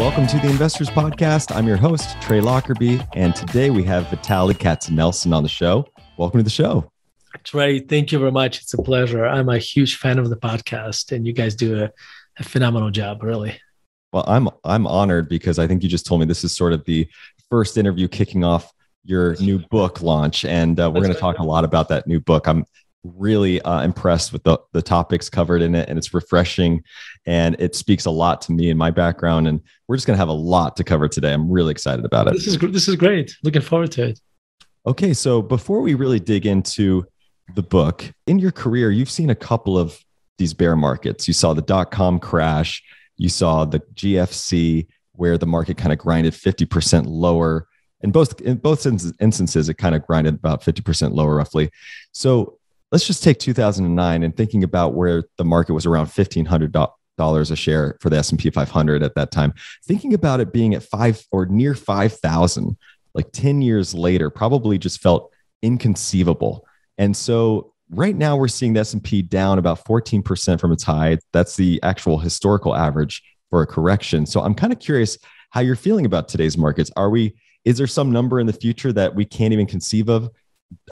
Welcome to the Investors Podcast. I'm your host, Trey Lockerbie, and today we have Vitaliy Katsenelson on the show. Welcome to the show. Trey, thank you very much. It's a pleasure. I'm a huge fan of the podcast, and you guys do a, a phenomenal job, really. Well, I'm I'm honored because I think you just told me this is sort of the first interview kicking off your new book launch, and uh, we're going to talk a lot about that new book. I'm really uh, impressed with the, the topics covered in it and it's refreshing and it speaks a lot to me and my background and we're just going to have a lot to cover today. I'm really excited about it. This is this is great. Looking forward to it. Okay so before we really dig into the book in your career you've seen a couple of these bear markets. You saw the dot-com crash you saw the gfc where the market kind of grinded 50% lower. In both in both instances it kind of grinded about 50% lower roughly. So let's just take 2009 and thinking about where the market was around $1500 a share for the S&P 500 at that time. Thinking about it being at 5 or near 5000 like 10 years later probably just felt inconceivable. And so right now we're seeing the S&P down about 14% from its high. That's the actual historical average for a correction. So i'm kind of curious how you're feeling about today's markets. Are we is there some number in the future that we can't even conceive of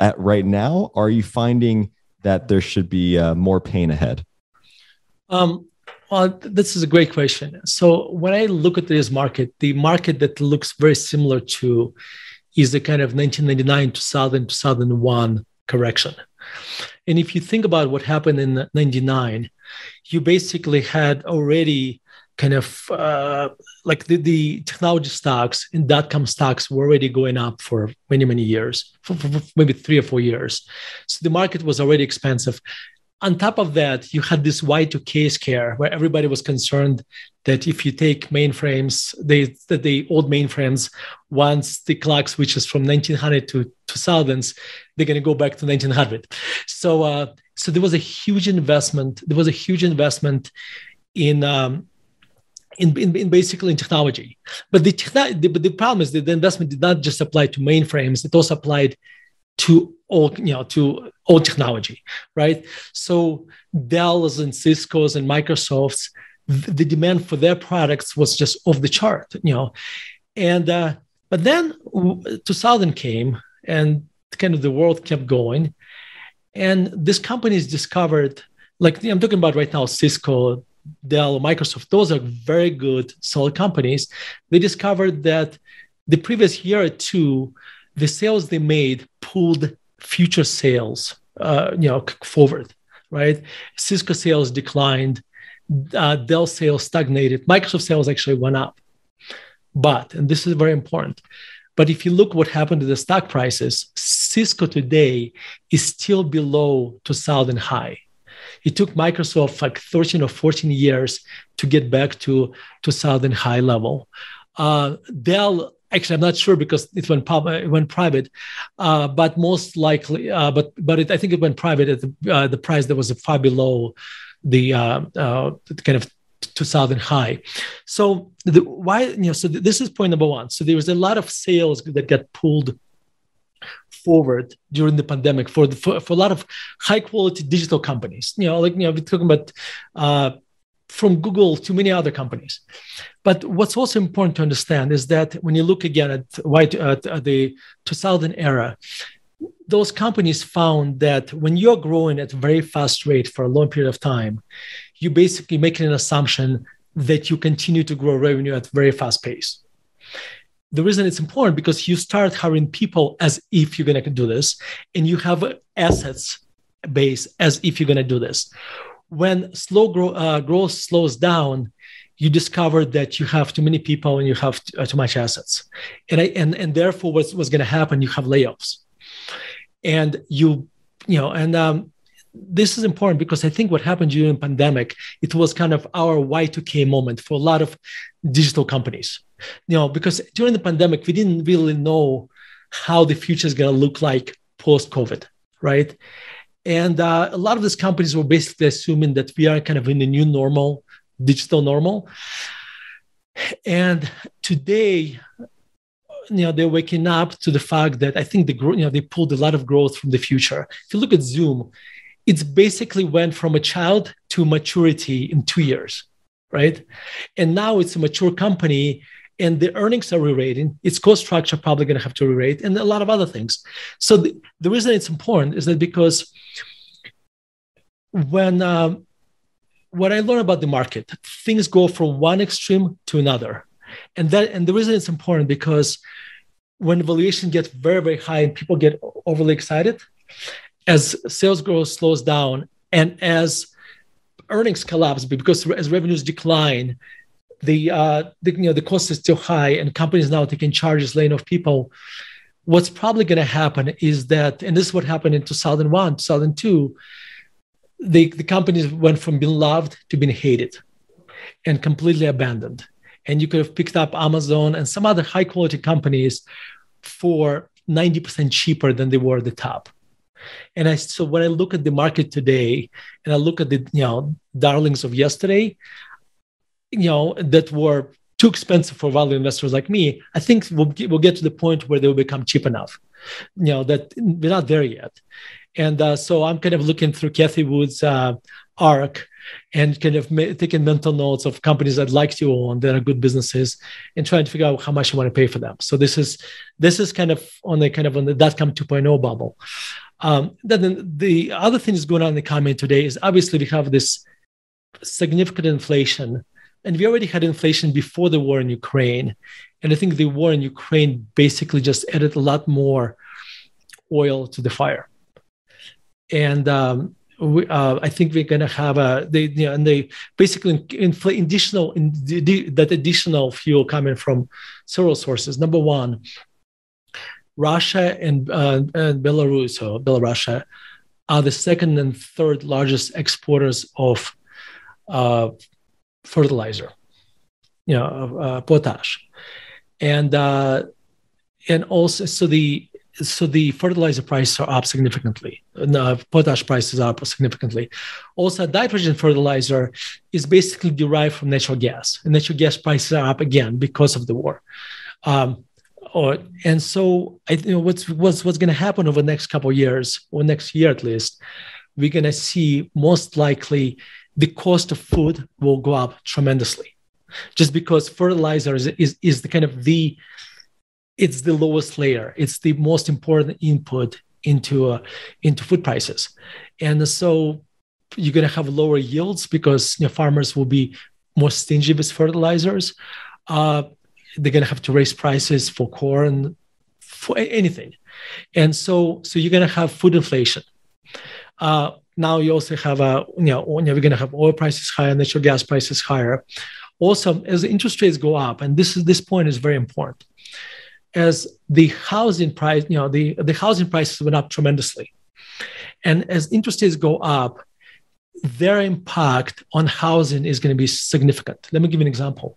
at right now? Are you finding that there should be uh, more pain ahead? Um, well, this is a great question. So when I look at this market, the market that looks very similar to is the kind of 1999, 2000, 2001 correction. And if you think about what happened in 99, you basically had already kind of uh, like the, the technology stocks and dot com stocks were already going up for many, many years, for, for, for maybe three or four years. So the market was already expensive. On top of that, you had this Y2K scare where everybody was concerned that if you take mainframes, they, that the old mainframes, once the clock switches from 1900 to 2000s, they're going to go back to 1900. So, uh, so there was a huge investment. There was a huge investment in um, in, in, in, basically in technology. But the, the, the problem is that the investment did not just apply to mainframes; it also applied to all you know to all technology, right? So Dell's and Cisco's and Microsoft's the demand for their products was just off the chart, you know, and uh, but then 2000 came and kind of the world kept going, and these companies discovered like I'm talking about right now Cisco, Dell, Microsoft, those are very good, solid companies. They discovered that the previous year or two, the sales they made pulled future sales, uh, you know, forward, right? Cisco sales declined, uh, Dell sales stagnated, Microsoft sales actually went up. But, and this is very important, but if you look what happened to the stock prices, Cisco today is still below 2000 high. It took Microsoft like 13 or 14 years to get back to 2000 high level. Uh, Dell actually i'm not sure because it went pub, it went private uh, but most likely uh, but but it, i think it went private at the, uh, the price that was far below the, uh, uh, kind of 2000 high so the, why you know so this is point number one so there was a lot of sales that got pulled forward during the pandemic for, the, for, for a lot of high quality digital companies. You know, like you know, we're talking about uh, from Google to many other companies. But what's also important to understand is that when you look again at, white, at the 2000 era, those companies found that when you're growing at a very fast rate for a long period of time, you basically make an assumption that you continue to grow revenue at a very fast pace the reason it's important because you start hiring people as if you're going to do this and you have assets base as if you're going to do this. When slow grow, uh, growth slows down you discover that you have too many people and you have too, uh, too much assets. And I, and and therefore what's, what's going to happen you have layoffs. And you you know and um, this is important because I think what happened during the pandemic, it was kind of our Y2K moment for a lot of digital companies. You know, because during the pandemic, we didn't really know how the future is going to look like post COVID, right? And uh, a lot of these companies were basically assuming that we are kind of in the new normal, digital normal. And today, you know, they're waking up to the fact that I think the you know they pulled a lot of growth from the future. If you look at Zoom, it's basically went from a child to maturity in two years right? And now it's a mature company and the earnings are re-rating. Its cost structure probably going to have to re-rate and a lot of other things. So the, the reason it's important is that because when uh, what I learn about the market, things go from one extreme to another, and that and the reason it's important because when valuation gets very very high and people get overly excited, as sales growth slows down and as earnings collapse because as revenues decline, the, uh, the you know the cost is still high and companies now taking charges, laying off people. What's probably going to happen is that, and this is what happened in 2001, 2002 the, the companies went from being loved to being hated and completely abandoned. And you could have picked up Amazon and some other high quality companies for 90% cheaper than they were at the top. And I so when I look at the market today and I look at the you know darlings of yesterday, you know that were too expensive for value investors like me, I think we'll get, we'll get to the point where they will become cheap enough. You know that we're not there yet. And uh, so I'm kind of looking through Cathie Wood's uh, ARK and kind of ma- taking mental notes of companies I'd like to own that are good businesses and trying to figure out how much I want to pay for them. So this is this is kind of on the kind of on the dot-com 2.0 bubble. Um, then the other thing that's going on in the economy today is obviously we have this significant inflation, and we already had inflation before the war in Ukraine, and I think the war in Ukraine basically just added a lot more oil to the fire and um, we, uh, I think we're going to have a they you know, and they basically inflate additional in the, that additional fuel coming from several sources. Number one, Russia and, uh, and Belarus or Belarus are the second and third largest exporters of uh, fertilizer, you know, uh, potash, and uh, and also so the so the fertilizer prices are up significantly. The potash prices are up significantly. Also, nitrogen fertilizer is basically derived from natural gas, and natural gas prices are up again because of the war. Um, or, and so, I you know what's what's what's going to happen over the next couple of years, or next year at least, we're going to see most likely the cost of food will go up tremendously, just because fertilizer is is, is the kind of the it's the lowest layer. It's the most important input into uh, into food prices, and so you're going to have lower yields because you know, farmers will be more stingy with fertilizers. Uh, they're going to have to raise prices for corn, for anything, and so so you're going to have food inflation. Uh, now you also have a you know we're going to have oil prices higher, natural gas prices higher. Also, as interest rates go up, and this is this point is very important as the housing price, you know, the, the housing prices went up tremendously. And as interest rates go up, their impact on housing is going to be significant. Let me give you an example.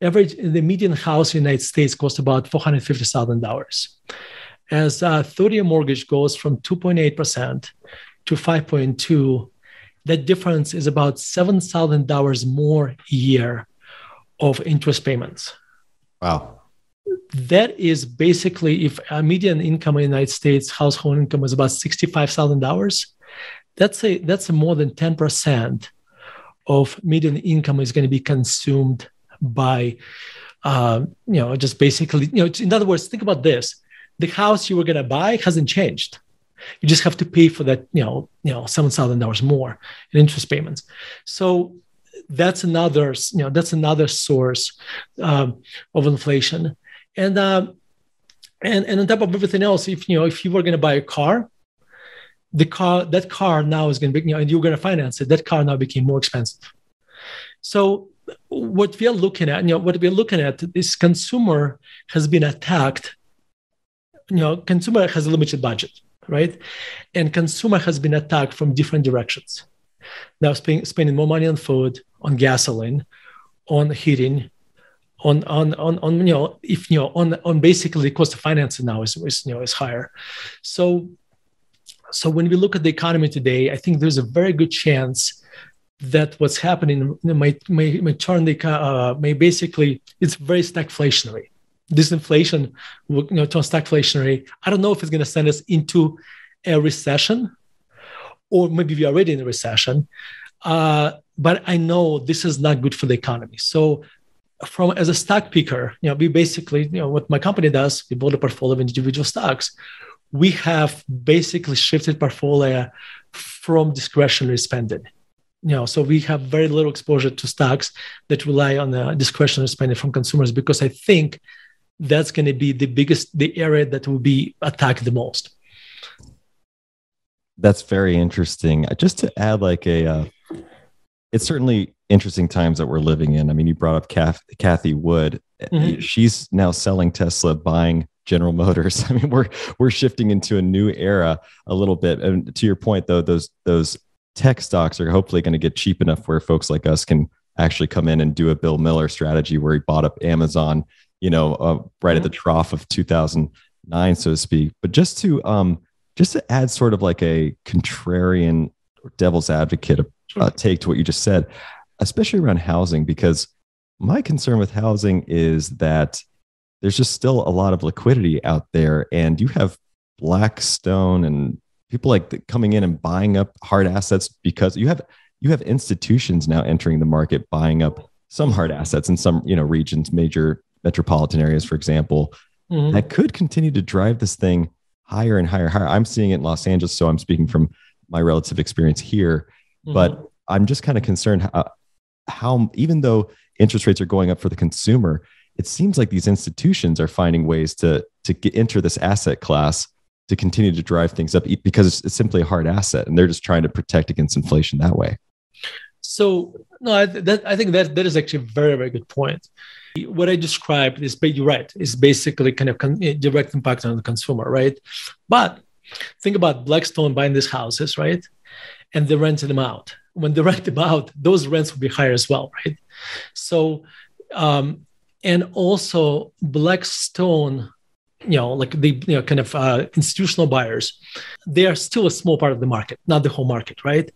Average in the median house in the United States costs about four hundred fifty thousand dollars. As a thirty-year mortgage goes from two point eight percent to five point two, that difference is about seven thousand dollars more a year of interest payments. Wow that is basically if a median income in the United States household income is about sixty-five thousand dollars, that's a that's a more than ten percent of median income is going to be consumed by, uh, you know, just basically, you know, in other words, think about this: the house you were going to buy hasn't changed. You just have to pay for that, you know, you know, seven thousand dollars more in interest payments. So that's another, you know, that's another source um, of inflation and uh, and and on top of everything else, if you know if you were going to buy a car, the car that car now is going to be you know and you're going to finance it. That car now became more expensive. So what we are looking at, you know, what we're looking at is consumer has been attacked. You know, consumer has a limited budget, right? And consumer has been attacked from different directions. Now, spending, spending more money on food, on gasoline, on heating, on on on, on you know if you know on on basically cost of financing now is, is you know is higher so so when we look at the economy today i think there's a very good chance that what's happening may may, may turn the uh, may basically it's very stagflationary this inflation will you know turn stagflationary i don't know if it's going to send us into a recession or maybe we're already in a recession uh, but I know this is not good for the economy. So from as a stock picker, you know, we basically, you know, what my company does, we build a portfolio of individual stocks. We have basically shifted portfolio from discretionary spending. You know, so we have very little exposure to stocks that rely on the discretionary spending from consumers because I think that's going to be the biggest, the area that will be attacked the most. That's very interesting. Just to add, like a, uh, it's certainly interesting times that we're living in. I mean, you brought up Cathie Wood. Mm-hmm. She's now selling Tesla, buying General Motors. I mean, we're we're shifting into a new era a little bit. And to your point, though, those those tech stocks are hopefully going to get cheap enough where folks like us can actually come in and do a Bill Miller strategy where he bought up Amazon, you know, uh, right mm-hmm. at the trough of 2009, so to speak. But just to um, just to add sort of like a contrarian or devil's advocate uh, take to what you just said, especially around housing, because my concern with housing is that there's just still a lot of liquidity out there, and you have Blackstone and people like coming in and buying up hard assets because you have you have institutions now entering the market buying up some hard assets in some you know regions major metropolitan areas for example mm-hmm. that could continue to drive this thing higher and higher higher i'm seeing it in los angeles so i'm speaking from my relative experience here mm-hmm. but i'm just kind of concerned how, how even though interest rates are going up for the consumer it seems like these institutions are finding ways to to get, enter this asset class to continue to drive things up because it's, simply a hard asset and they're just trying to protect against inflation that way. So no I, that, I think that that is actually a very very good point. What i described is but you're right is basically kind of con- direct impact on the consumer right? But think about blackstone buying these houses right? And they renting them out. When they rent them out those rents will be higher as well right? So um, and also blackstone you know, like the you know, kind of uh, institutional buyers, they are still a small part of the market, not the whole market, right?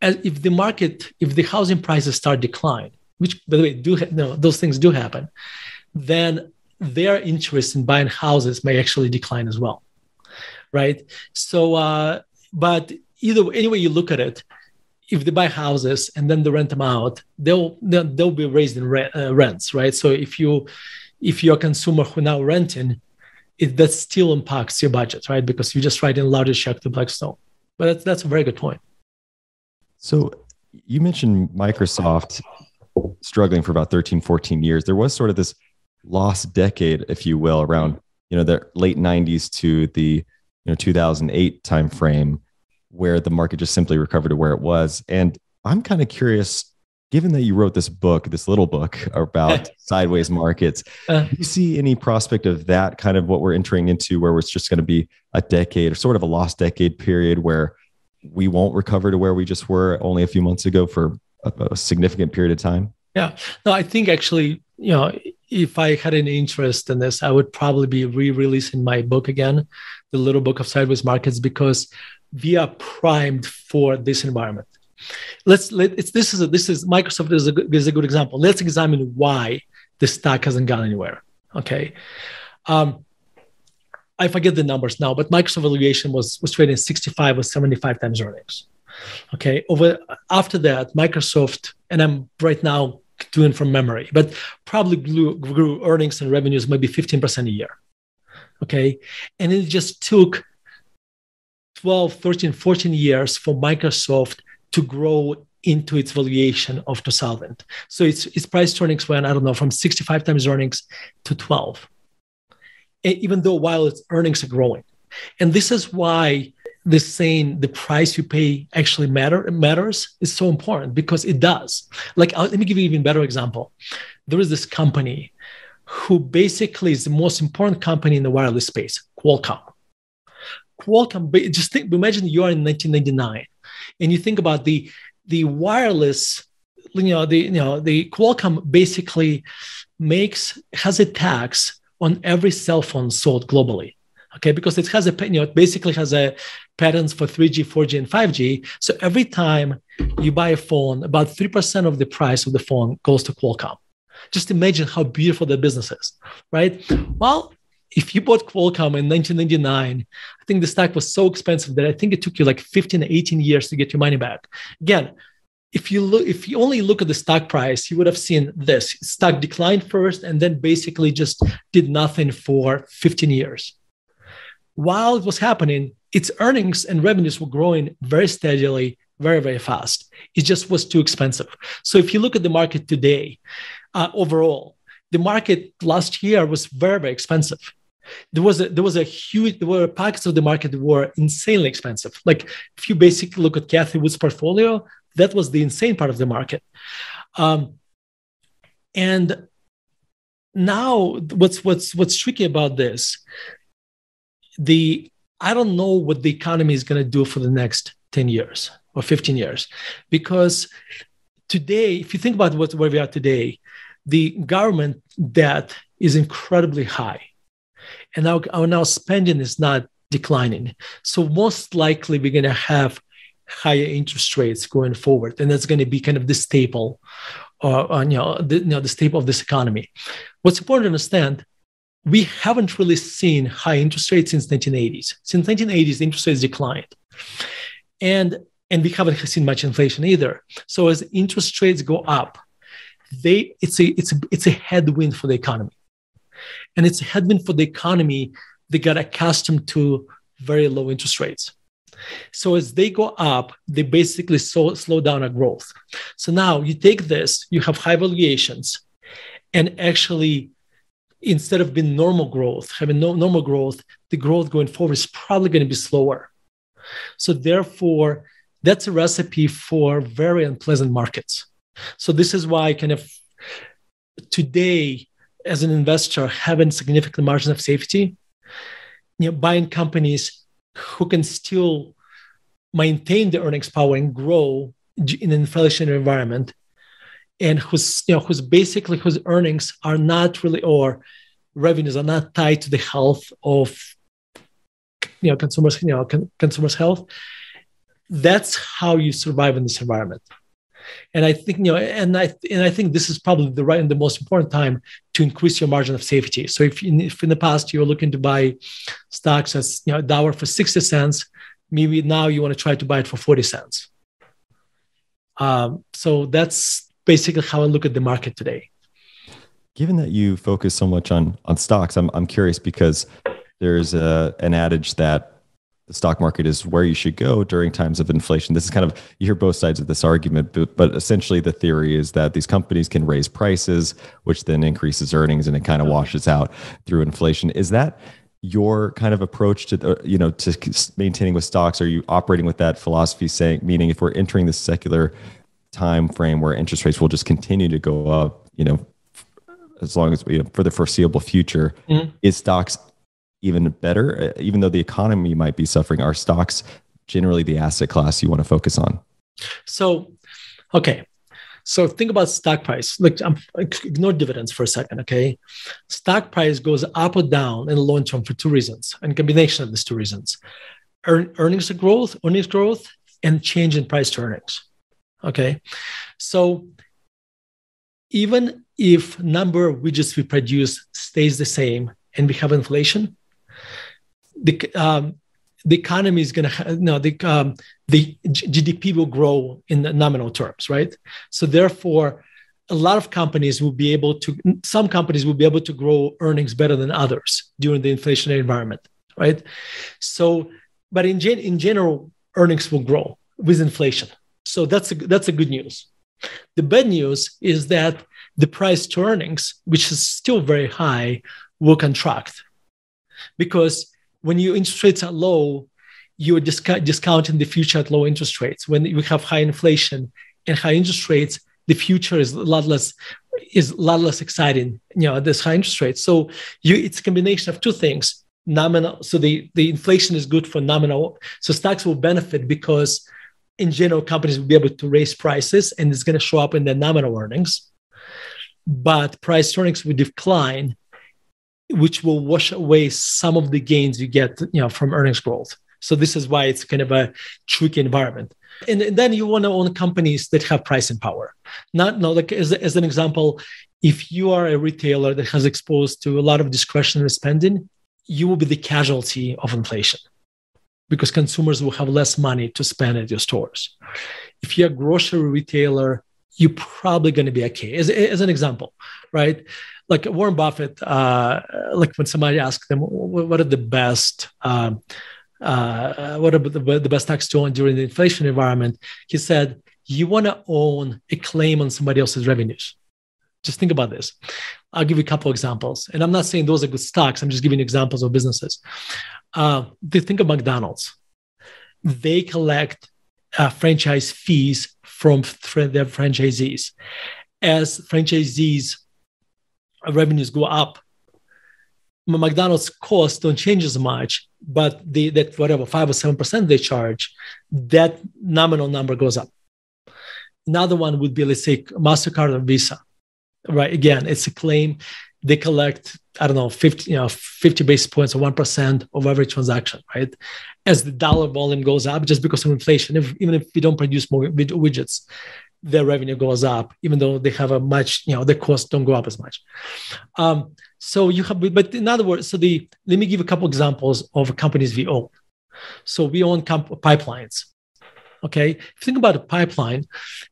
As if the market, if the housing prices start decline, which by the way, do ha- no, those things do happen, then their interest in buying houses may actually decline as well, right? So, uh, but either any way you look at it, if they buy houses and then they rent them out, they'll they'll, they'll be raised in uh, rents, right? So if you if you're a consumer who now renting, it that still impacts your budget, right? Because you're just write in larger check to Blackstone. But that's that's a very good point. So you mentioned Microsoft struggling for about 13, 14 years. There was sort of this lost decade, if you will, around you know the late 90s to the you know 2008 timeframe where the market just simply recovered to where it was. And I'm kind of curious given that you wrote this book, this little book about sideways markets, uh, do you see any prospect of that kind of what we're entering into, where it's just going to be a decade or sort of a lost decade period where we won't recover to where we just were only a few months ago for a, a significant period of time? Yeah, no, I think actually, you know, if I had any interest in this, I would probably be re-releasing my book again, the little book of sideways markets, because we are primed for this environment let's let it's this is a, this is Microsoft is a is a good example. Let's examine why the stock hasn't gone anywhere. Okay. Um, I forget the numbers now, but Microsoft valuation was was trading 65 or 75 times earnings. Okay. Over after that, Microsoft, and I'm right now doing from memory, but probably grew, grew earnings and revenues maybe 15% a year. Okay. And it just took 12, 13, 14 years for Microsoft to grow into its valuation of 2000. So its, its price to earnings went, I don't know, from 65 times earnings to 12, even though while its earnings are growing. And this is why this saying the price you pay actually matter matters is so important because it does. Like, I'll, let me give you an even better example. There is this company who basically is the most important company in the wireless space, Qualcomm. Qualcomm, just think, imagine you are in 1999 and you think about the the wireless you know the you know the qualcomm basically makes has a tax on every cell phone sold globally okay? Because it has a you know it basically has a patents for 3g 4g and 5g so every time you buy a phone about 3% of the price of the phone goes to qualcomm. Just imagine how beautiful that business is right? Well if you bought Qualcomm in 1999, I think the stock was so expensive that I think it took you like 15 18 years to get your money back. Again, if you look if you only look at the stock price you would have seen this. Stock declined first and then basically just did nothing for 15 years. While it was happening its earnings and revenues were growing very steadily very very fast. It just was too expensive. So if you look at the market today uh, overall the market last year was very very expensive there was a there was a huge there were pockets of the market that were insanely expensive like if you basically look at Cathie Wood's portfolio that was the insane part of the market. Um, and now, what's what's what's tricky about this? The I don't know what the economy is going to do for the next ten years or fifteen years, because today, if you think about what where we are today, the government debt is incredibly high, and our, our now spending is not declining. So most likely, we're going to have higher interest rates going forward, and that's going to be kind of the staple, uh, you know, the, you know, the staple of this economy. What's important to understand, we haven't really seen high interest rates since 1980s. Since 1980s, interest rates declined, and and we haven't seen much inflation either. So as interest rates go up, they it's a it's a it's a headwind for the economy, and it's a headwind for the economy. They got accustomed to very low interest rates. So as they go up, they basically slow, slow down our growth. So now you take this, you have high valuations, and actually, instead of being normal growth, having no normal growth, the growth going forward is probably going to be slower. So therefore, that's a recipe for very unpleasant markets. So this is why kind of today, as an investor, having significant margin of safety, you know, buying companies who can still maintain the earnings power and grow in an inflationary environment and whose you know whose basically whose earnings are not really or revenues are not tied to the health of you know consumers you know con- consumers health. That's how you survive in this environment and I think, you know, and I and I think this is probably the right and the most important time to increase your margin of safety. So if in, if in the past you're looking to buy stocks as you know a dollar for 60 cents, maybe now you want to try to buy it for 40 cents. Um, so that's basically how I look at the market today. Given that you focus so much on on stocks, I'm I'm curious because there's a, an adage that the stock market is where you should go during times of inflation. This is kind of you hear both sides of this argument, but, but essentially the theory is that these companies can raise prices, which then increases earnings, and it kind of washes out through inflation. Is that your kind of approach to the, you know to maintaining with stocks? Are you operating with that philosophy, saying meaning if we're entering this secular time frame where interest rates will just continue to go up, you know, as long as you know for the foreseeable future, mm-hmm. is stocks even better, uh, even though the economy might be suffering, are stocks generally the asset class you want to focus on? So, okay. So think about stock price. Like, um, ignore dividends for a second. Okay, stock price goes up or down in the long term for two reasons, and combination of these two reasons: Earn, earnings growth, earnings growth, and change in price to earnings. Okay, so even if number widgets we produce stays the same and we have inflation, the um, the economy is going to no the um, the GDP will grow in nominal terms, right? So therefore, a lot of companies will be able to some companies will be able to grow earnings better than others during the inflationary environment, right? So, but in gen, in general, earnings will grow with inflation. So that's a, that's a good news. The bad news is that the price to earnings, which is still very high, will contract because when your interest rates are low, you're discount, discounting the future at low interest rates. When you have high inflation and high interest rates, the future is a lot less is a lot less exciting. You know, at this high interest rates. So you, it's a combination of two things. Nominal. So the the inflation is good for nominal. So stocks will benefit because in general companies will be able to raise prices and it's going to show up in their nominal earnings. But price earnings will decline which will wash away some of the gains you get you know from earnings growth so this is why it's kind of a tricky environment and, then you want to own companies that have pricing power not no like as, as an example if you are a retailer that has exposed to a lot of discretionary spending you will be the casualty of inflation because consumers will have less money to spend at your stores if you're a grocery retailer, you're probably going to be okay. As, as an example, right? Like Warren Buffett, uh, like when somebody asks them, what are the best, um, uh, what are the, the best tax to own during the inflation environment? He said, you want to own a claim on somebody else's revenues. Just think about this. I'll give you a couple examples. And I'm not saying those are good stocks. I'm just giving examples of businesses. Uh, they think of McDonald's. They collect uh, franchise fees from their franchisees. As franchisees' revenues go up, McDonald's costs don't change as much, but the that whatever five or seven percent they charge, that nominal number goes up. Another one would be let's say Mastercard or Visa, right? Again, it's a claim they collect I don't know 50 you know 50 basis points or one percent of every transaction, right? As the dollar volume goes up, just because of inflation, if, even if we don't produce more widgets, their revenue goes up, even though they have a much you know the costs don't go up as much. Um, so you have, but in other words, so the let me give a couple examples of companies we own. So we own comp- pipelines. Okay, if you think about a pipeline,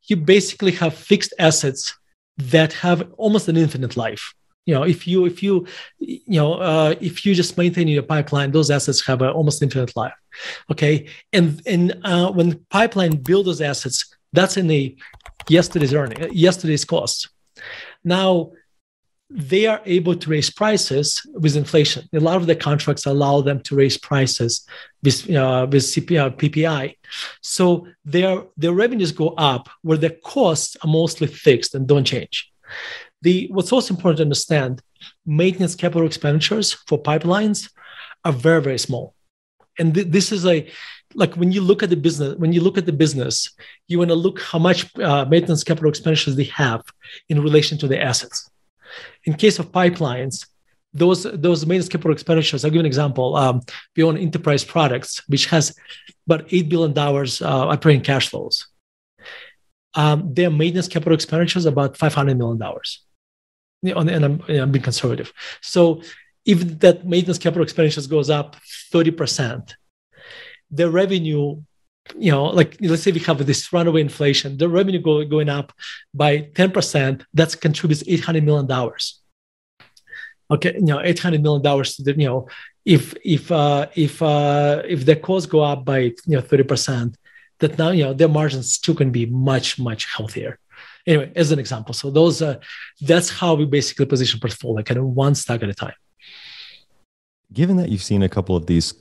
you basically have fixed assets that have almost an infinite life you know if you if you you know uh, if you just maintain your pipeline those assets have an almost infinite life okay and and uh, when pipeline build those assets that's in the yesterday's earning yesterday's cost now they are able to raise prices with inflation. A lot of the contracts allow them to raise prices with, uh, with CPI, PPI. So their, their revenues go up where the costs are mostly fixed and don't change. The, what's also important to understand, maintenance capital expenditures for pipelines are very, very small. And th- this is a, like when you look at the business, when you look at the business, you want to look how much uh, maintenance capital expenditures they have in relation to the assets in case of pipelines, those those maintenance capital expenditures. I'll give an example. Um, we own enterprise products, which has about eight billion dollars uh, operating cash flows. Um, their maintenance capital expenditures about five hundred million dollars. And I'm, I'm being conservative. So if that maintenance capital expenditures goes up thirty percent, the revenue you know, like let's say we have this runaway inflation, the revenue go, going up by 10%, that contributes $800 million. Okay, you know, $800 million to the, you know, if if uh, if uh, if the costs go up by you know 30%, that now you know their margins still can be much, much healthier. Anyway, as an example. So those uh, that's how we basically position portfolio, kind of one stock at a time. Given that you've seen a couple of these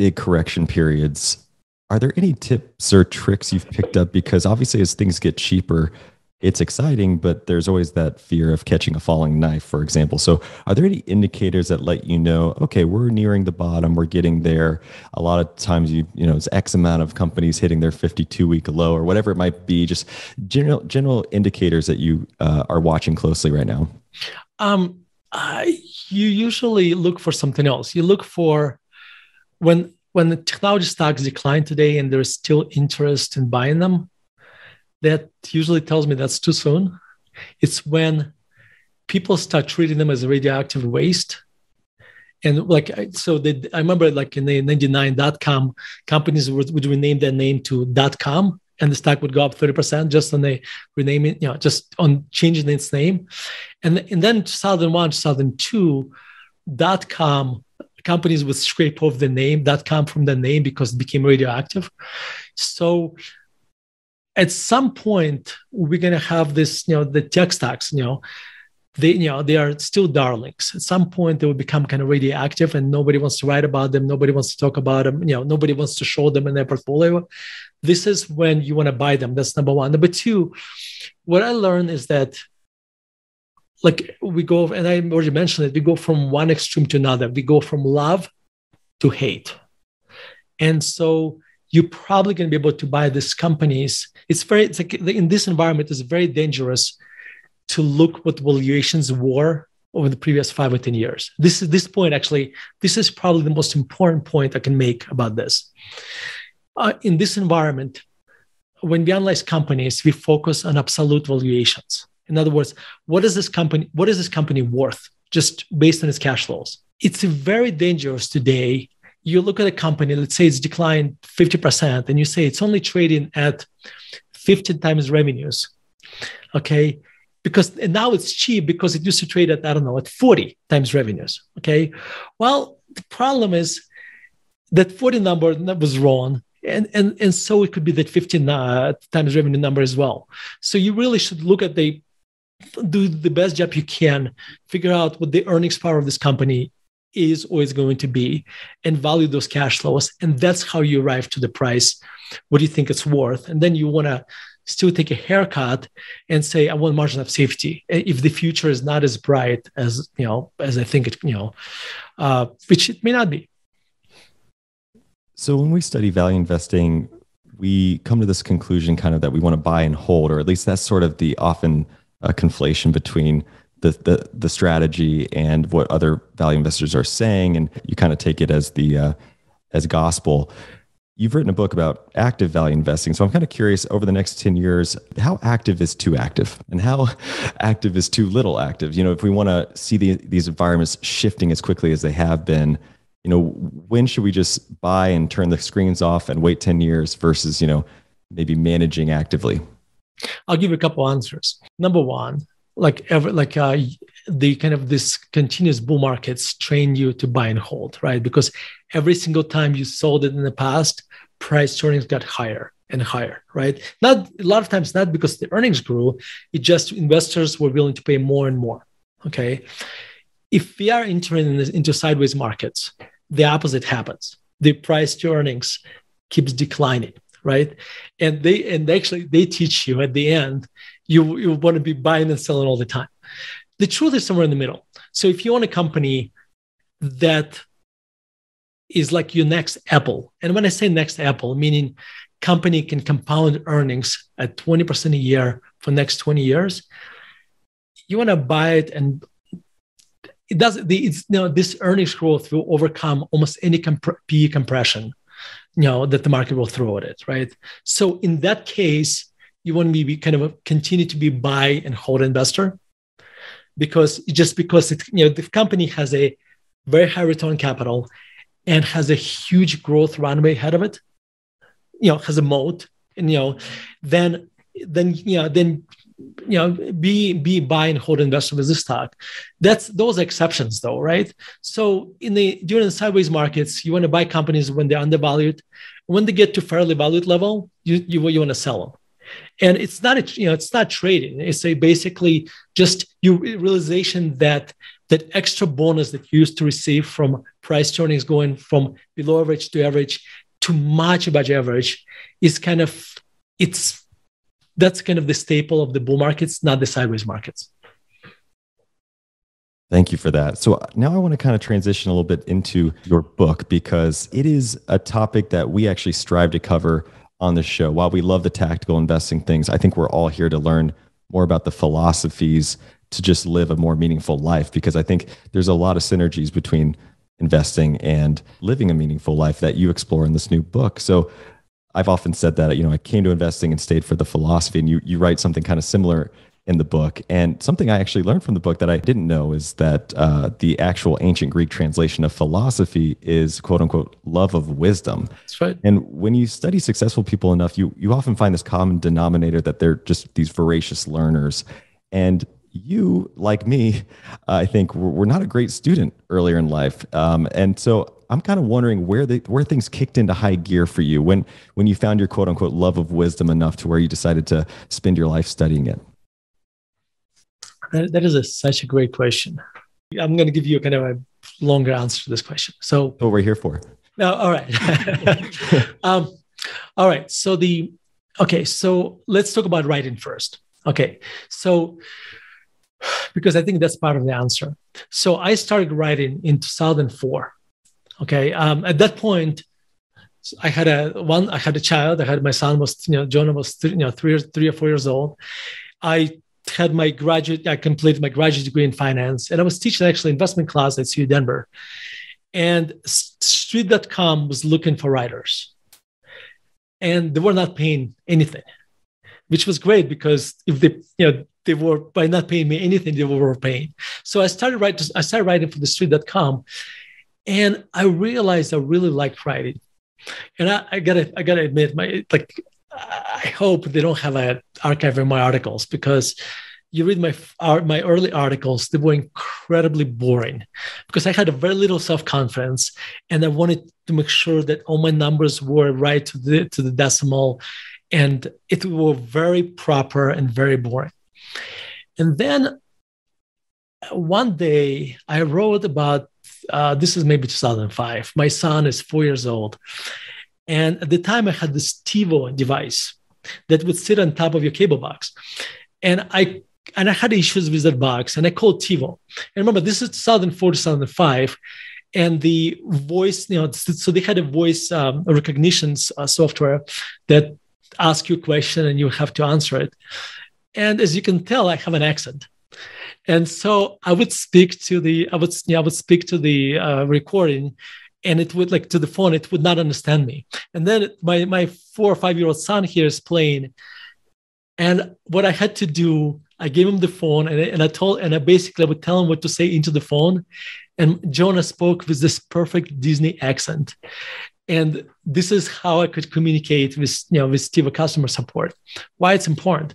big correction periods are there any tips or tricks you've picked up? Because obviously, as things get cheaper, it's exciting, but there's always that fear of catching a falling knife, for example. So, are there any indicators that let you know, okay, we're nearing the bottom, we're getting there? A lot of times, you you know, it's X amount of companies hitting their 52 week low or whatever it might be. Just general general indicators that you uh, are watching closely right now. Um, you usually look for something else. You look for when when the technology stocks decline today and there's still interest in buying them, that usually tells me that's too soon. It's when people start treating them as radioactive waste. And like, so they, I remember like in the 99 dot com, companies would, rename their name to dot com and the stock would go up 30% just on the renaming, you know, just on changing its name. And, and then 2001, 2002, dot com companies would scrape off the name that come from the name because it became radioactive. So at some point we're going to have this, you know, the tech stocks, you know, they, you know, they are still darlings. At some point they will become kind of radioactive and nobody wants to write about them. Nobody wants to talk about them. You know, nobody wants to show them in their portfolio. This is when you want to buy them. That's number one. Number two, what I learned is that like we go and i already mentioned it we go from one extreme to another. We go from love to hate. And so you're probably going to be able to buy these companies. It's very it's like in this environment it's very dangerous to look what valuations were over the previous five or ten years. This is this point actually this is probably the most important point i can make about this. Uh, in this environment when we analyze companies we focus on absolute valuations in other words, what is this company? What is this company worth just based on its cash flows? It's very dangerous today. You look at a company, let's say it's declined 50%, and you say it's only trading at 15 times revenues. Okay. Because now it's cheap because it used to trade at, I don't know, at 40 times revenues. Okay. Well, the problem is that 40 number that was wrong. And, and, and so it could be that 15 uh, times revenue number as well. So you really should look at the do the best job you can, figure out what the earnings power of this company is always going to be and value those cash flows. And that's how you arrive to the price, what do you think it's worth. And then you want to still take a haircut and say, I want margin of safety. If the future is not as bright as, you know, as I think it, you know, uh, which it may not be. So when we study value investing, we come to this conclusion kind of that we want to buy and hold, or at least that's sort of the often uh, conflation between the, the the strategy and what other value investors are saying, and you kind of take it as the uh, as gospel. You've written a book about active value investing, so I'm kind of curious over the next ten years, how active is too active, and how active is too little active? You know, if we want to see the, these environments shifting as quickly as they have been, you know, when should we just buy and turn the screens off and wait ten years versus you know maybe managing actively? I'll give you a couple answers. Number one, like ever like uh, the kind of this continuous bull markets train you to buy and hold right? Because every single time you sold it in the past price earnings got higher and higher right? Not a lot of times not because the earnings grew it just investors were willing to pay more and more okay? If we are entering into sideways markets the opposite happens. The price to earnings keeps declining right and they and actually they teach you at the end you, you want to be buying and selling all the time. The truth is somewhere in the middle. So if you own a company that is like your next Apple, and when I say next Apple, meaning company can compound earnings at 20% a year for next 20 years, you want to buy it and it does the it's you this earnings growth will overcome almost any comp- PE compression you know that the market will throw at it right? So in that case you want to be kind of a, continue to be buy and hold investor because just because it, you know the company has a very high return capital and has a huge growth runway ahead of it you know has a moat and you know then then you know then you know be be buy and hold investor with this stock. That's those exceptions though right? So in the during the sideways markets you want to buy companies when they're undervalued. When they get to fairly valued level you you, you want to sell them. And it's not a, you know it's not trading. It's a basically just your realization that that extra bonus that you used to receive from price earnings going from below average to average to much above average is kind of it's that's kind of the staple of the bull markets not the sideways markets Thank you for that. So uh, now I want to kind of transition a little bit into your book because it is a topic that we actually strive to cover on the show. While we love the tactical investing things, I think we're all here to learn more about the philosophies to just live a more meaningful life because I think there's a lot of synergies between investing and living a meaningful life that you explore in this new book. So I've often said that you know I came to investing and stayed for the philosophy and you you write something kind of similar in the book. And something I actually learned from the book that I didn't know is that uh, the actual ancient Greek translation of philosophy is quote unquote love of wisdom. That's right. And when you study successful people enough, you you often find this common denominator that they're just these voracious learners. And you, like me, I think we're not a great student earlier in life. Um, and so I'm kind of wondering where the where things kicked into high gear for you when when you found your quote unquote love of wisdom enough to where you decided to spend your life studying it. That, that is a, such a great question. I'm going to give you a kind of a longer answer to this question. So, what we're here for. No, all right. um, all right. So the okay. So let's talk about writing first. Okay. So because I think that's part of the answer. So I started writing in 2004. Okay. Um, at that point, I had a one. I had a child. I had my son was you know Jonah was three, you know three or three or four years old. I had my graduate, I completed my graduate degree in finance, and I was teaching actually investment class at CU Denver. And Street.com was looking for writers, and they were not paying anything, which was great because if they, you know, they were by not paying me anything, they were paying. So I started writing. I started writing for the Street.com, and I realized I really liked writing. And I, I gotta, I gotta admit, my like I hope they don't have an archive of my articles because you read my uh, my early articles they were incredibly boring because i had a very little self-confidence and i wanted to make sure that all my numbers were right to the to the decimal and it were very proper and very boring and then one day i wrote about uh, this is maybe 2005 my son is four years old and at the time i had this tivo device that would sit on top of your cable box and i and I had issues with that box, and I called TiVo. And remember, this is 2004, 2005, and the voice, you know, so they had a voice um, recognition uh, software that asks you a question and you have to answer it. And as you can tell, I have an accent. And so I would speak to the, I would, know, I would speak to the uh, recording, and it would like to the phone, it would not understand me. And then my my four or five year old son here is playing, and what I had to do I gave him the phone and I, and I told, and I basically would tell him what to say into the phone. And Jonah spoke with this perfect Disney accent. And this is how I could communicate with, you know, with TiVo customer support. Why it's important.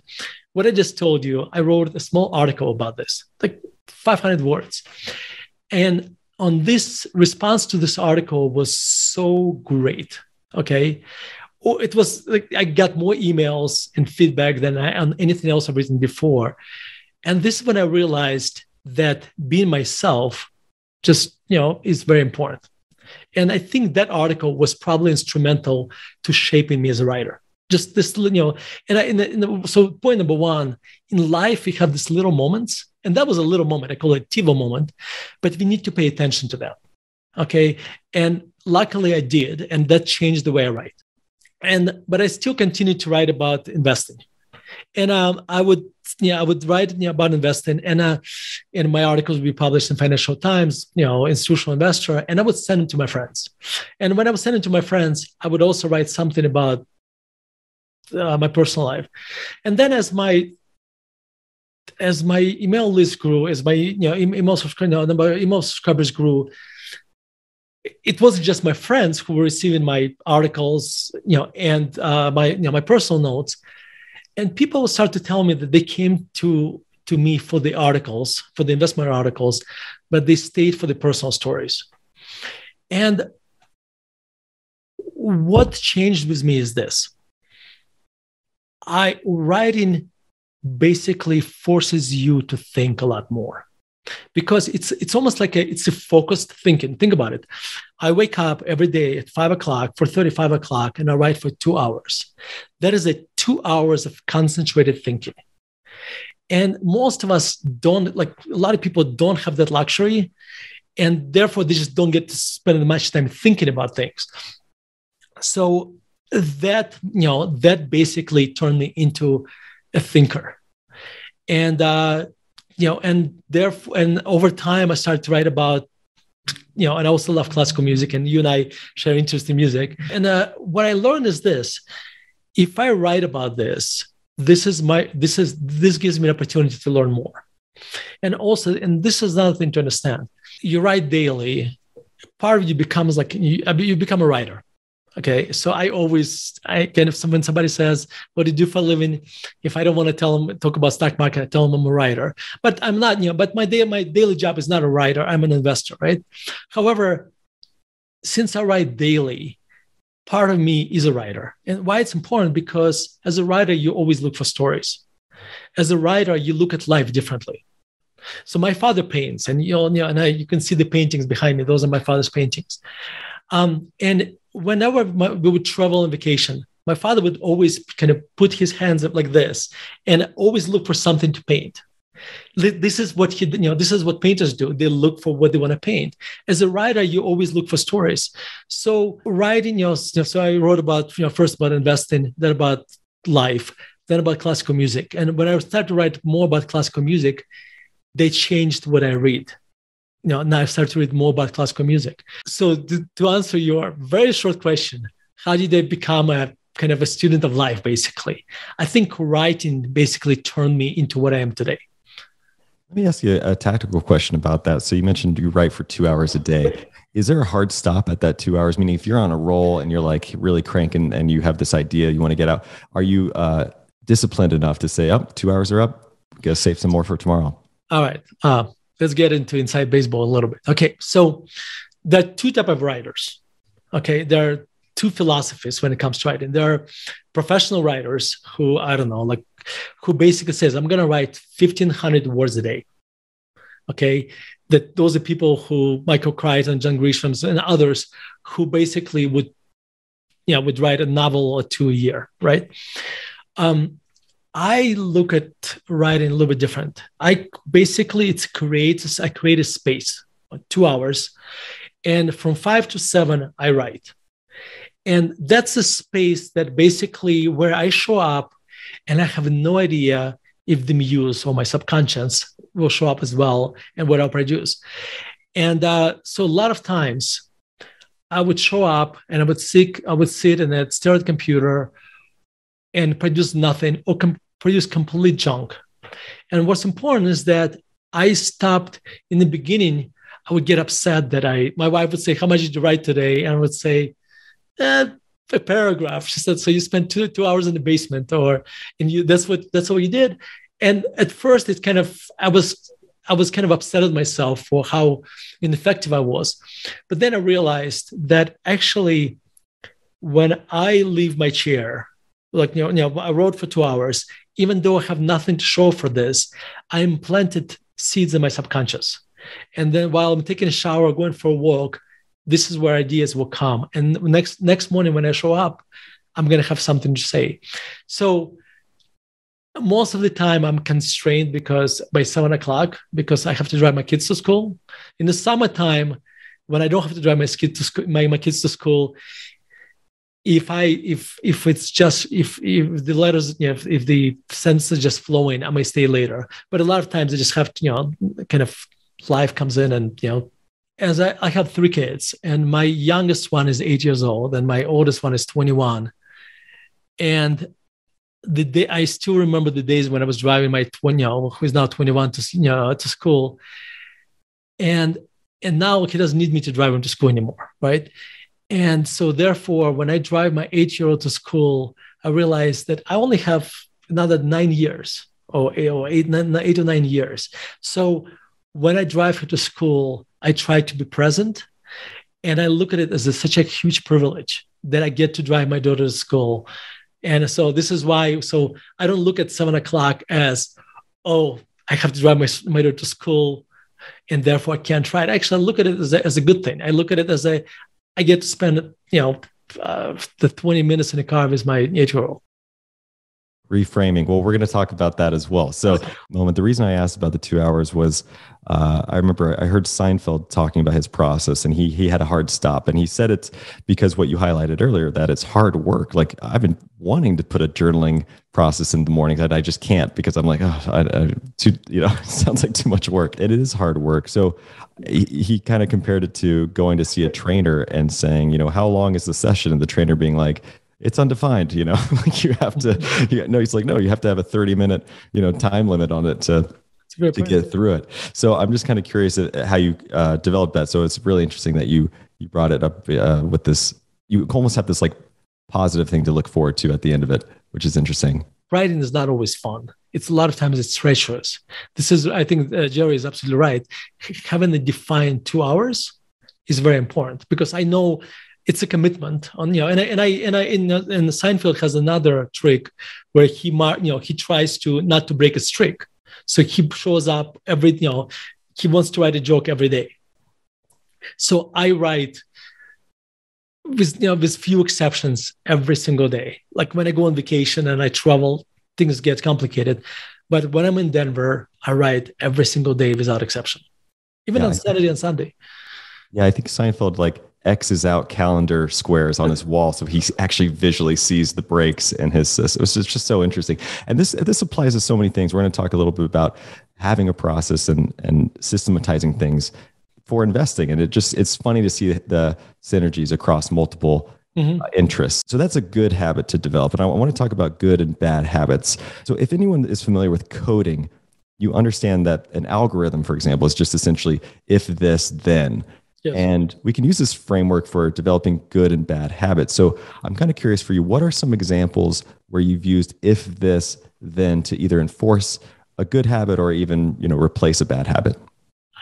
What I just told you, I wrote a small article about this, like 500 words. And on this response to this article was so great. Okay oh, it was like I got more emails and feedback than I, on anything else I've written before. And this is when I realized that being myself just, you know, is very important. And I think that article was probably instrumental to shaping me as a writer. Just this, you know, and I, in the, in the, so point number one, in life, we have these little moments, and that was a little moment. I call it TiVo moment, but we need to pay attention to them. Okay. And luckily I did, and that changed the way I write and but I still continue to write about investing. And um, I would, yeah, I would write you know, about investing, and uh, and my articles would be published in Financial Times, you know, institutional investor, and I would send them to my friends. And when I was sending to my friends, I would also write something about uh, my personal life. And then as my as my email list grew, as my you know email subscribers, you number email subscribers grew, it wasn't just my friends who were receiving my articles, you know, and uh, my you know my personal notes, and people start to tell me that they came to to me for the articles, for the investment articles, but they stayed for the personal stories. And what changed with me is this: I writing basically forces you to think a lot more. Because it's it's almost like a it's a focused thinking. Think about it. I wake up every day at five o'clock for 35 o'clock and i write for two hours. That is a two hours of concentrated thinking. And most of us don't like a lot of people don't have that luxury and therefore they just don't get to spend much time thinking about things. So that you know that basically turned me into a thinker and uh, you know, and therefore, and over time, I started to write about, you know, and I also love classical music, and you and I share interest in music. And uh, what I learned is this: if I write about this, this is my, this is, this gives me an opportunity to learn more. And also, and this is another thing to understand: you write daily. Part of you becomes like you, you become a writer Okay. So I always, I again, if someone, somebody says, what do you do for a living? If I don't want to tell them, talk about stock market, I tell them I'm a writer, but I'm not, you know, but my day, my daily job is not a writer. I'm an investor, right? However, since I write daily, part of me is a writer. And why it's important because as a writer, you always look for stories. As a writer, you look at life differently. So my father paints, and you know, and I, you can see the paintings behind me. Those are my father's paintings. Um, and whenever we would travel on vacation, my father would always kind of put his hands up like this and always look for something to paint. This is what he, you know, this is what painters do. They look for what they want to paint. As a writer, you always look for stories. So writing, you know, so I wrote about, you know, first about investing, then about life, then about classical music. And when I started to write more about classical music, they changed what I read you know, now I start to read more about classical music. So to, to answer your very short question, how did I become a kind of a student of life, basically? I think writing basically turned me into what I am today. Let me ask you a tactical question about that. So you mentioned you write for two hours a day. is there a hard stop at that two hours? Meaning, if you're on a roll and you're like really cranking and you have this idea you want to get out, are you uh, disciplined enough to say, "Up, oh, two hours are up. Gotta save some more for tomorrow." All right. Uh, let's get into inside baseball a little bit. Okay, so there are two type of writers. Okay, there are two philosophies when it comes to writing. There are professional writers who I don't know, like who basically says, "I'm gonna write 1,500 words a day." Okay, that those are people who Michael Crichton, John Grisham, and others who basically would, you know, would write a novel or two a year, right? Um, I look at writing a little bit different. I basically it's creates I create a space, two hours, and from five to seven I write, and that's a space that basically where I show up, and I have no idea if the muse or my subconscious will show up as well and what I'll produce. And uh, so a lot of times I would show up and I would seek, I would sit in a stare at the computer and produce nothing or com- produce complete junk. And what's important is that I stopped in the beginning. I would get upset that I, my wife would say, How much did you write today? And I would say, eh, a paragraph. She said, "So you spent two two hours in the basement, or and you that's what that's what you did." And at first, it kind of I was I was kind of upset at myself for how ineffective I was, but then I realized that actually, when I leave my chair, like you know, you know I wrote for two hours, even though I have nothing to show for this, I implanted seeds in my subconscious. And then while I'm taking a shower, going for a walk, this is where ideas will come. And next next morning when i show up i'm going to have something to say. So most of the time i'm constrained because by seven o'clock because i have to drive my kids to school. In the summertime when i don't have to drive my kids to school my, my kids to school if i if if it's just if if the letters you know if, if the is just flowing i may stay later but a lot of times i just have to you know kind of life comes in and you know as I, I have three kids, and my youngest one is eight years old, and my oldest one is 21. And the day I still remember the days when I was driving my 20, you know, who is now 21 to you know to school. And and now he doesn't need me to drive him to school anymore, right? And so therefore, when I drive my eight-year-old to school, I realize that I only have another nine years or, or eight, nine, eight or nine years. So when I drive her to school, I try to be present. And I look at it as a, such a huge privilege that I get to drive my daughter to school. And so this is why, so I don't look at seven o'clock as, oh, I have to drive my, my daughter to school and therefore I can't try it. Actually, I look at it as a, as a good thing. I look at it as a, I get to spend, you know, uh, the 20 minutes in the car with my eight year old reframing. Well we're going to talk about that as well. So moment the reason i asked about the two hours was uh, i remember i heard seinfeld talking about his process and he he had a hard stop and he said it's because what you highlighted earlier that it's hard work. Like i've been wanting to put a journaling process in the morning that i just can't because i'm like oh I, I, too you know sounds like too much work. It is hard work. So he, he kind of compared it to going to see a trainer and saying you know how long is the session? And the trainer being like it's undefined you know like you have to you, no he's like no you have to have a 30 minute you know time limit on it to to point. get through it. So i'm just kind of curious how you uh, developed that. So it's really interesting that you you brought it up uh, with this you almost have this like positive thing to look forward to at the end of it which is interesting. Writing is not always fun. It's a lot of times it's treacherous. This is i think uh, jerry is absolutely right. Having a defined two hours is very important because i know it's a commitment on you know and I and I and I in, uh, and Seinfeld has another trick where he mar- you know he tries to not to break a streak. So he shows up every you know he wants to write a joke every day. So I write with you know with few exceptions every single day. Like when I go on vacation and I travel things get complicated. But when I'm in Denver I write every single day without exception. Even yeah, on Saturday and Sunday. Yeah I think Seinfeld like X's out calendar squares on his wall, so he actually visually sees the breaks in his. It was just, just so interesting, and this this applies to so many things. We're going to talk a little bit about having a process and and systematizing things for investing, and it just it's funny to see the synergies across multiple Mm-hmm. Uh, interests. So that's a good habit to develop. And I want to talk about good and bad habits. So if anyone is familiar with coding, you understand that an algorithm, for example, is just essentially if this, then. Yes. And we can use this framework for developing good and bad habits. So I'm kind of curious for you, what are some examples where you've used if this, then to either enforce a good habit or even, you know, replace a bad habit?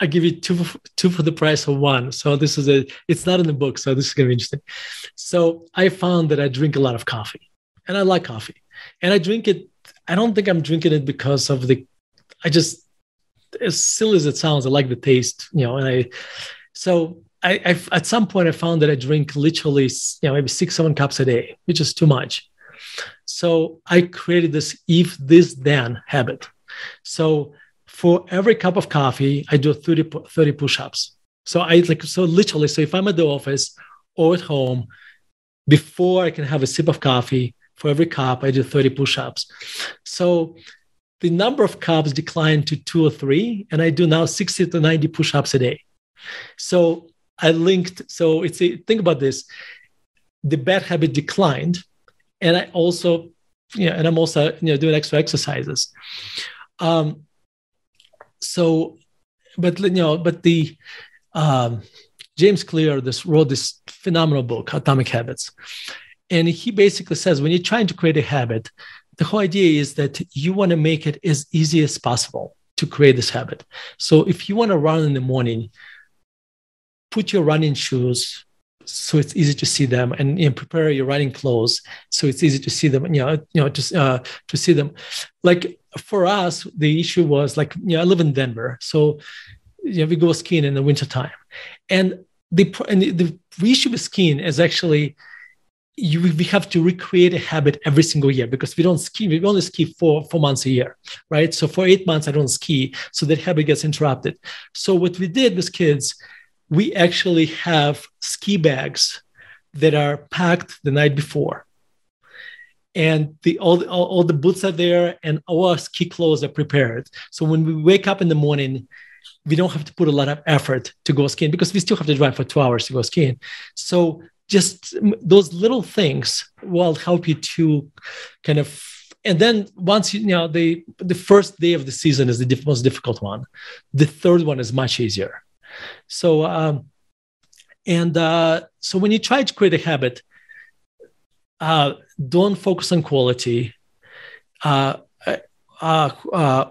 I give you two two for the price of one. So this is a it's not in the book, so this is gonna be interesting. So I found that I drink a lot of coffee, and I like coffee, and I drink it. I don't think I'm drinking it because of the. I just as silly as it sounds, I like the taste, you know, and I. So I, I at some point I found that I drink literally, you know, maybe six seven cups a day, which is too much. So I created this if this then habit. So for every cup of coffee, I do 30, 30 push-ups. So I like so literally, so if I'm at the office or at home, before I can have a sip of coffee, for every cup, I do 30 push-ups. So the number of cups declined to two or three, and I do now 60 to 90 push-ups a day. So I linked, so it's a think about this. The bad habit declined, and I also, you know, and I'm also you know doing extra exercises. Um, so, but you know, but the um, James Clear this wrote this phenomenal book, Atomic Habits, and he basically says when you're trying to create a habit, the whole idea is that you want to make it as easy as possible to create this habit. So if you want to run in the morning, put your running shoes so it's easy to see them and you know, prepare your running clothes so it's easy to see them you know you know to, uh, to see them like for us, the issue was like, you know, I live in Denver, so you know, we go skiing in the wintertime. And the, and the, the issue with skiing is actually you, we have to recreate a habit every single year because we don't ski. We only ski for four months a year, right? So for eight months, I don't ski. So that habit gets interrupted. So what we did with kids, we actually have ski bags that are packed the night before. And the all, the, all, all the boots are there and all our ski clothes are prepared. So when we wake up in the morning we don't have to put a lot of effort to go skiing because we still have to drive for two hours to go skiing. So just those little things will help you to kind of and then once you, you know the the first day of the season is the diff- most difficult one. The third one is much easier so um and uh so when you try to create a habit uh, don't focus on quality. Uh, uh, uh,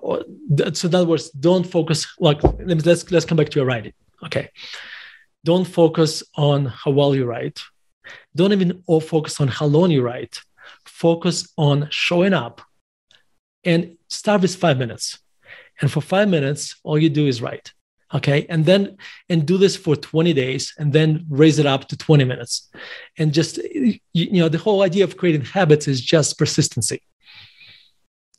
so in other words, don't focus. Like let's let's come back to your writing. Okay, don't focus on how well you write. Don't even all focus on how long you write. Focus on showing up, and start with five minutes. And for five minutes, all you do is write okay and then and do this for 20 days and then raise it up to 20 minutes. And just you, you know the whole idea of creating habits is just persistency.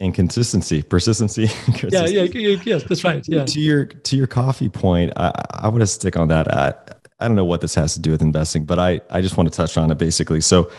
And consistency persistency yeah yeah yes that's right yeah. To your to your coffee point i, I want to stick on that. I, I don't know what this has to do with investing but i i just want to touch on it basically. So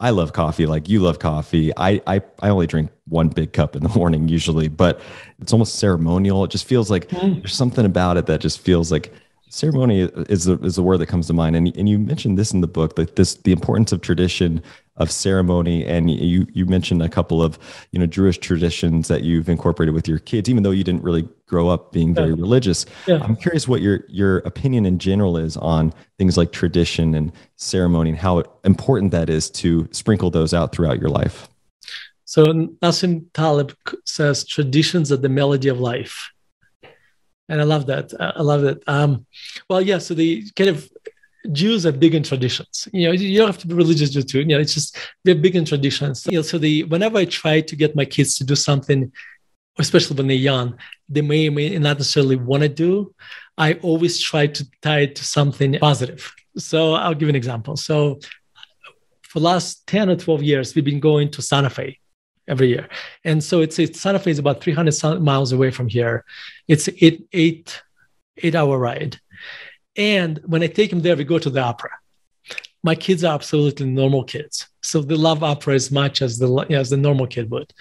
I love coffee, like you love coffee. I, I I only drink one big cup in the morning usually, but it's almost ceremonial. It just feels like mm. there's something about it that just feels like ceremony is the, is the word that comes to mind. And and you mentioned this in the book, like this the importance of tradition of ceremony. And you you mentioned a couple of you know jewish traditions that you've incorporated with your kids even though you didn't really grow up being very yeah. religious. Yeah. i'm curious what your your opinion in general is on things like tradition and ceremony and how important that is to sprinkle those out throughout your life. So nassim taleb says traditions are the melody of life. And i love that. I love that um, well yeah so the kind of Jews are big in traditions. You know, you don't have to be religious to, you know, it's just they're big in traditions. You know, so the whenever I try to get my kids to do something, especially when they're young, they may may not necessarily want to do. I always try to tie it to something positive. So I'll give an example. So for last 10 or 12 years, we've been going to Santa Fe every year. And so it's, it's Santa Fe is about 300 miles away from here. It's eight, eight, eight hour ride and when I take them there, we go to the opera. My kids are absolutely normal kids, so they love opera as much as the as the normal kid would.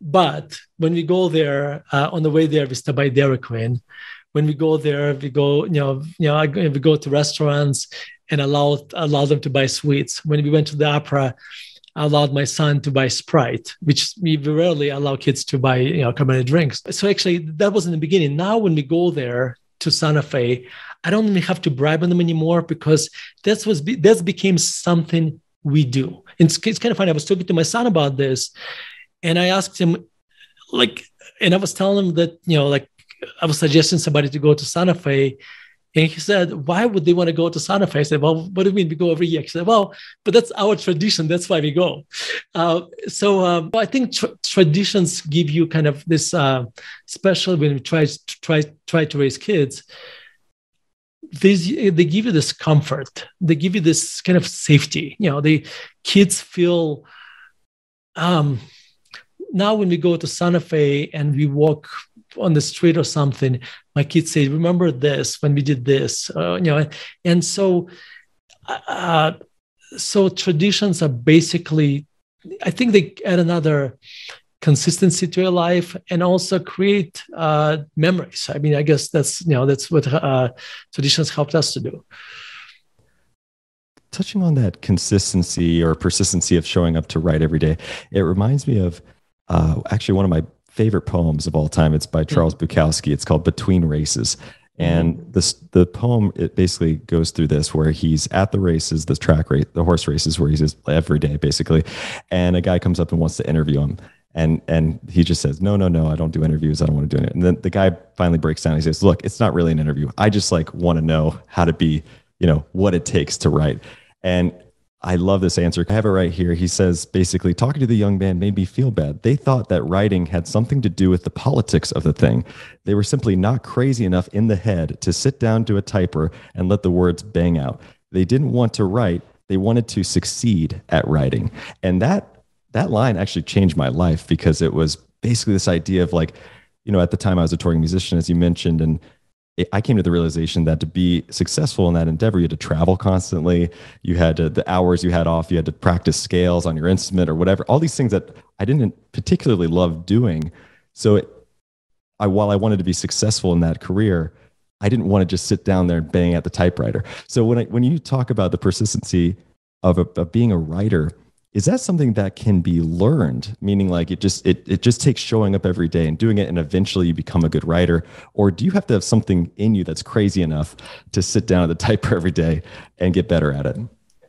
But when we go there, uh, on the way there, we stop by Dairy Queen. When we go there, we go, you know, you know, we go to restaurants and allow allow them to buy sweets. When we went to the opera, I allowed my son to buy Sprite, which we rarely allow kids to buy, you know, carbonated drinks. So actually, that was in the beginning. Now, when we go there to Santa Fe, I don't even have to bribe them anymore because that's was that's became something we do. It's, it's kind of funny. I was talking to my son about this, and I asked him, like, and I was telling him that you know, like, I was suggesting somebody to go to Santa Fe, and he said, Why would they want to go to Santa Fe? I said, Well, what do you mean we go every year? He said, Well, but that's our tradition. That's why we go. Uh, so um, I think tra- traditions give you kind of this, uh, especially when we try, try, try to raise kids, these, they give you this comfort. They give you this kind of safety. You know, the kids feel. Um, now when we go to Santa Fe and we walk on the street or something, my kids say, "Remember this when we did this," uh, you know. And so, uh, so traditions are basically, I think they add another consistency to your life and also create uh, memories. I mean, I guess that's you know that's what uh, traditions helped us to do. Touching on that consistency or persistency of showing up to write every day, it reminds me of uh, actually one of my favorite poems of all time. It's by Charles mm. Bukowski. It's called Between Races. And mm-hmm. this the poem it basically goes through this where he's at the races, the track race, the horse races where he's every day basically, and a guy comes up and wants to interview him, and and he just says no no no I don't do interviews I don't want to do it. And then the guy finally breaks down. He says, look, it's not really an interview. I just like want to know how to be, you know, what it takes to write. And I love this answer. I have it right here. He says basically, talking to the young man made me feel bad. They thought that writing had something to do with the politics of the thing. They were simply not crazy enough in the head to sit down to a typer and let the words bang out. They didn't want to write, they wanted to succeed at writing. And that that line actually changed my life because it was basically this idea of like, you know, at the time I was a touring musician, as you mentioned, and I came to the realization that to be successful in that endeavor, you had to travel constantly. You had to, the hours you had off, you had to practice scales on your instrument or whatever. All these things that I didn't particularly love doing. So, it, I, while I wanted to be successful in that career, I didn't want to just sit down there and bang at the typewriter. So when I, when you talk about the persistency of, a, of being a writer, is that something that can be learned meaning like it just it, it just takes showing up every day and doing it and eventually you become a good writer or do you have to have something in you that's crazy enough to sit down at the typer every day and get better at it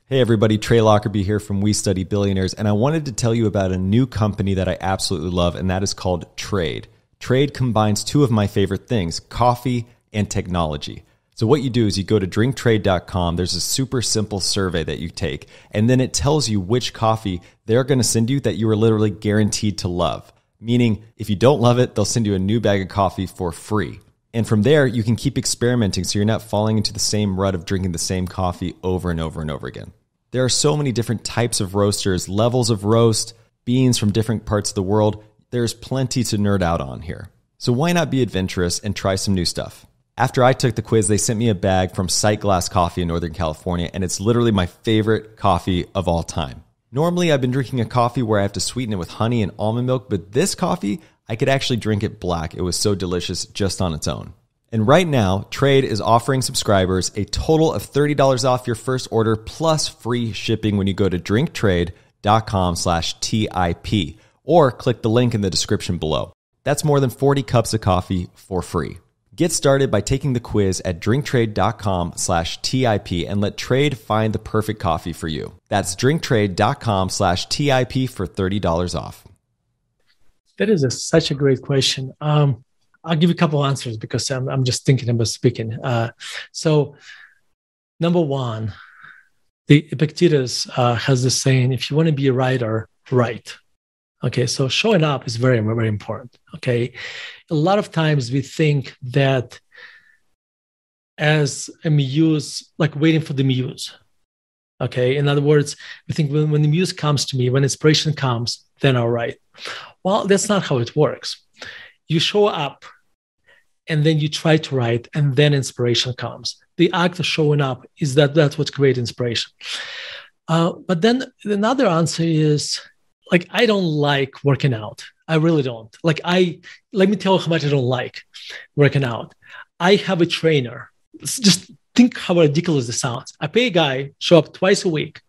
Hey everybody, Trey Lockerbie here from We Study Billionaires, and I wanted to tell you about a new company that I absolutely love, and that is called Trade. Trade combines two of my favorite things coffee and technology. So what you do is you go to drinktrade.com. There's a super simple survey that you take, and then it tells you which coffee they're going to send you that you are literally guaranteed to love. Meaning, if you don't love it, they'll send you a new bag of coffee for free. And from there, you can keep experimenting so you're not falling into the same rut of drinking the same coffee over and over and over again. There are so many different types of roasters, levels of roast, beans from different parts of the world. There's plenty to nerd out on here. So why not be adventurous and try some new stuff? After I took the quiz, they sent me a bag from Sightglass Coffee in Northern California, and it's literally my favorite coffee of all time. Normally, I've been drinking a coffee where I have to sweeten it with honey and almond milk, but this coffee, I could actually drink it black. It was so delicious just on its own. And right now, Trade is offering subscribers a total of $30 off your first order plus free shipping when you go to drinktrade.com slash TIP or click the link in the description below. That's more than 40 cups of coffee for free. Get started by taking the quiz at drinktrade.com slash TIP and let trade find the perfect coffee for you. That's drinktrade.com slash TIP for $30 off. That is a, such a great question. Um, I'll give you a couple answers because I'm, I'm just thinking about speaking. Uh, so, number one, the Epictetus uh, has this saying if you want to be a writer, write. Okay, so showing up is very, very important. Okay, a lot of times we think that as a muse, like waiting for the muse. Okay, in other words, we think when, when the muse comes to me, when inspiration comes, then I'll write. Well, that's not how it works. You show up and then you try to write, and then inspiration comes. The act of showing up is that that's what creates inspiration. Uh, but then another answer is like I don't like working out. I really don't. Like I let me tell you how much I don't like working out. I have a trainer. Just think how ridiculous this sounds. I pay a guy show up twice a week,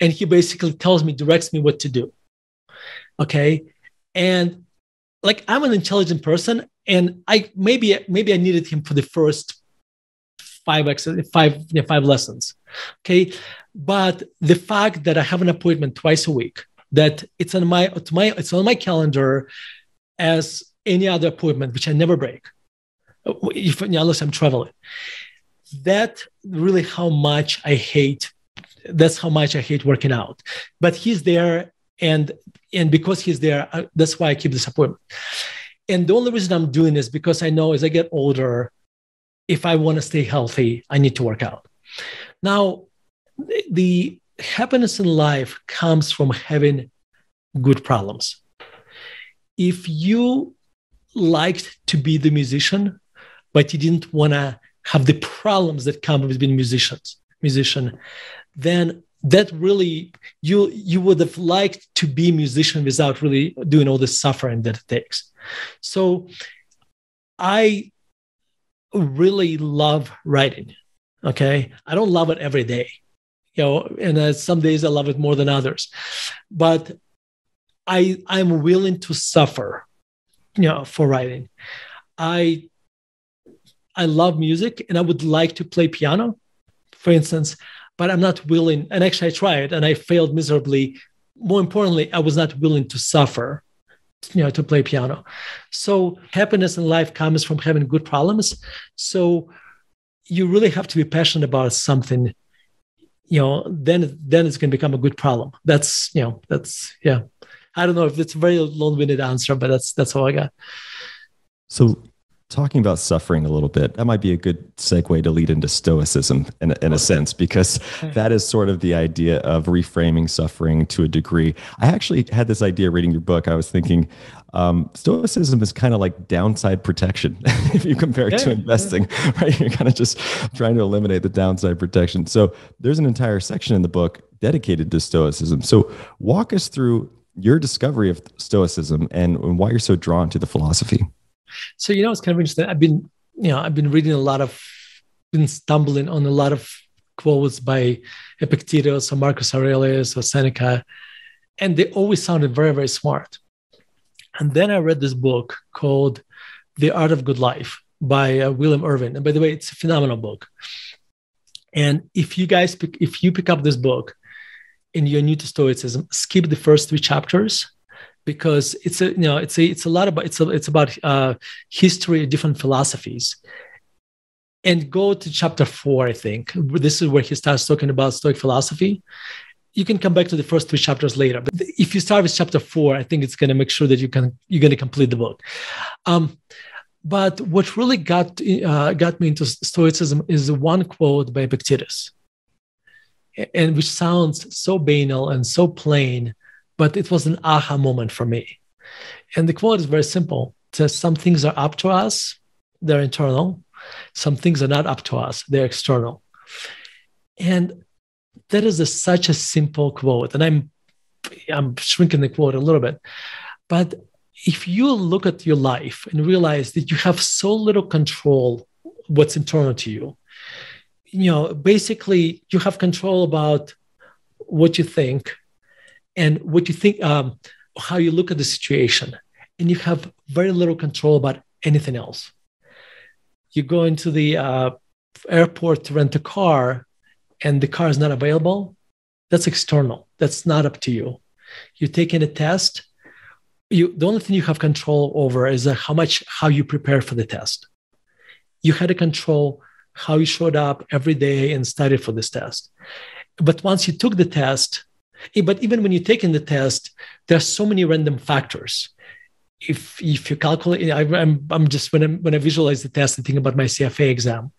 and he basically tells me, directs me what to do. Okay, and like I'm an intelligent person, and I maybe maybe I needed him for the first five five you know, five lessons. Okay, but the fact that I have an appointment twice a week, that it's on my it's my it's on my calendar as any other appointment, which I never break, if, unless I'm traveling. That really how much I hate. That's how much I hate working out. But he's there, and and because he's there, I, that's why I keep this appointment. And the only reason I'm doing this because I know as I get older, if I want to stay healthy, I need to work out. Now, the happiness in life comes from having good problems. If you liked to be the musician, but you didn't want to have the problems that come with being musicians, musician, then that really you you would have liked to be a musician without really doing all the suffering that it takes. So I really love writing. Okay. I don't love it every day, you know, and uh, some days I love it more than others, but I, I'm willing to suffer, you know, for writing. I, I love music and I would like to play piano, for instance, but I'm not willing. And actually, I tried and I failed miserably. More importantly, I was not willing to suffer you know to play piano so happiness in life comes from having good problems so you really have to be passionate about something you know then then it's going to become a good problem. That's you know that's yeah. I don't know if it's a very long-winded answer but that's that's all i got. So talking about suffering a little bit, that might be a good segue to lead into Stoicism in, in a sense, because that is sort of the idea of reframing suffering to a degree. I actually had this idea reading your book. I was thinking um, Stoicism is kind of like downside protection if you compare it to investing, right? You're kind of just trying to eliminate the downside protection. So there's an entire section in the book dedicated to Stoicism. So walk us through your discovery of Stoicism and, and why you're so drawn to the philosophy. So you know, it's kind of interesting. I've been, you know, I've been reading a lot of, been stumbling on a lot of quotes by Epictetus or Marcus Aurelius or Seneca, and they always sounded very, very smart. And then I read this book called The Art of Good Life by uh, William Irvine. And by the way, it's a phenomenal book. And if you guys pick, if you pick up this book and you're new to Stoicism, skip the first three chapters because it's a you know it's a it's a lot about it's a, it's about uh, history, different philosophies, and go to chapter four. I think this is where he starts talking about Stoic philosophy. You can come back to the first three chapters later, but if you start with chapter four, I think it's going to make sure that you can you're going to complete the book. Um, but what really got uh, got me into Stoicism is one quote by Epictetus, and which sounds so banal and so plain, but it was an aha moment for me. And the quote is very simple. It says, Some things are up to us, they're internal. Some things are not up to us, they're external. And that is a, such a simple quote. And I'm I'm shrinking the quote a little bit. But if you look at your life and realize that you have so little control what's internal to you, you know, basically you have control about what you think, and what you think, um, how you look at the situation, and you have very little control about anything else. You go into the uh, airport to rent a car, and the car is not available. That's external. That's not up to you. You're taking a test. You, the only thing you have control over is uh, how much how you prepare for the test. You had to control how you showed up every day and studied for this test. But once you took the test, but even when you're taking the test, there are so many random factors. If if you calculate, I, am I'm just when I when I visualize the test and think about my CFA exam,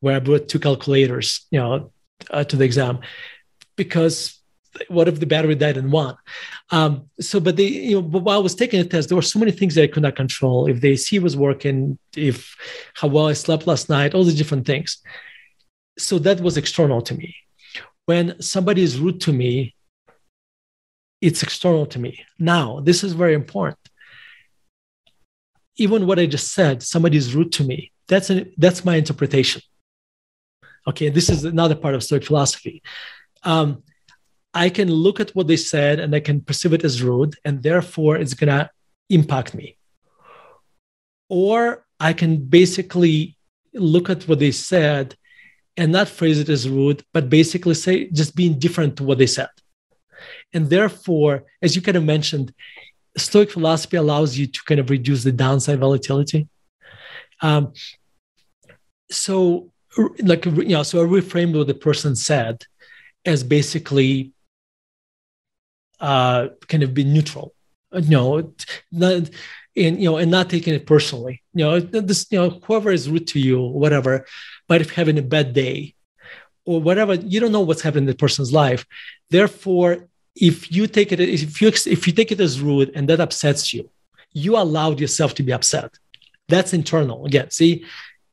where I brought two calculators, you know, uh, to the exam, because what if the battery died in one? Um, so, but they, you know, but while I was taking the test, there were so many things that I could not control. If the AC was working, if how well I slept last night, all the different things. So that was external to me. When somebody is rude to me, it's external to me. Now, this is very important. Even what I just said, somebody is rude to me. That's an, that's my interpretation. Okay, this is another part of Stoic philosophy. Um, I can look at what they said and I can perceive it as rude, and therefore it's gonna impact me. Or I can basically look at what they said and not phrase it as rude, but basically say just being different to what they said. And therefore, as you kind of mentioned, Stoic philosophy allows you to kind of reduce the downside volatility. Um, so, like you know, so I reframed what the person said as basically uh, kind of be neutral. You know, not, and you know, and not taking it personally. You know, this, you know, whoever is rude to you, whatever, might have having a bad day, or whatever. You don't know what's happening in the person's life. Therefore, if you take it, if you if you take it as rude and that upsets you, you allowed yourself to be upset. That's internal. Again, see,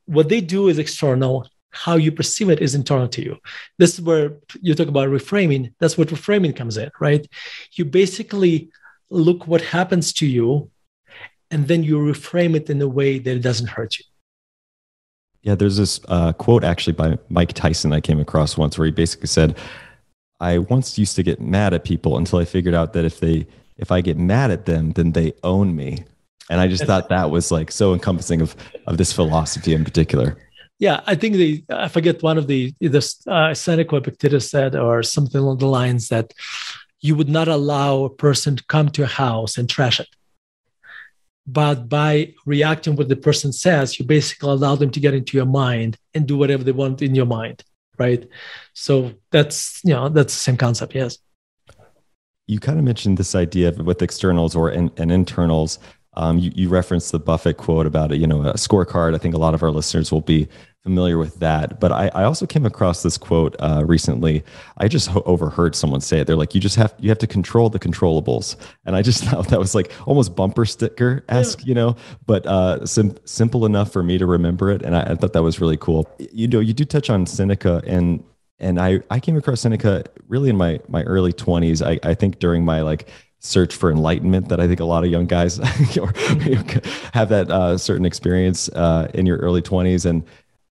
what they do is external. How you perceive it is internal to you. This is where you talk about reframing. That's what reframing comes in, right? You basically look what happens to you and then you reframe it in a way that it doesn't hurt you. Yeah, there's this uh, quote actually by Mike Tyson I came across once where he basically said, "I once used to get mad at people until I figured out that if they if I get mad at them, then they own me." And I just thought that was like so encompassing of of this philosophy in particular. Yeah, I think the I forget one of the the uh, Seneca Epictetus said or something along the lines that you would not allow a person to come to a house and trash it but by reacting what the person says you basically allow them to get into your mind and do whatever they want in your mind right? So that's you know that's the same concept yes. You kind of mentioned this idea with externals or in, and internals. Um, you, you referenced the buffett quote about you know a scorecard. I think a lot of our listeners will be familiar with that. But I, I also came across this quote uh, recently. I just ho- overheard someone say it. They're like, "You just have you have to control the controllables," and I just thought that was like almost bumper sticker esque, yeah. you know, but uh, sim- simple enough for me to remember it. And I, I thought that was really cool. You know, you do touch on Seneca and and I I came across Seneca really in my my early twenties. I I think during my like search for enlightenment that I think a lot of young guys have that uh, certain experience uh, in your early 20s. And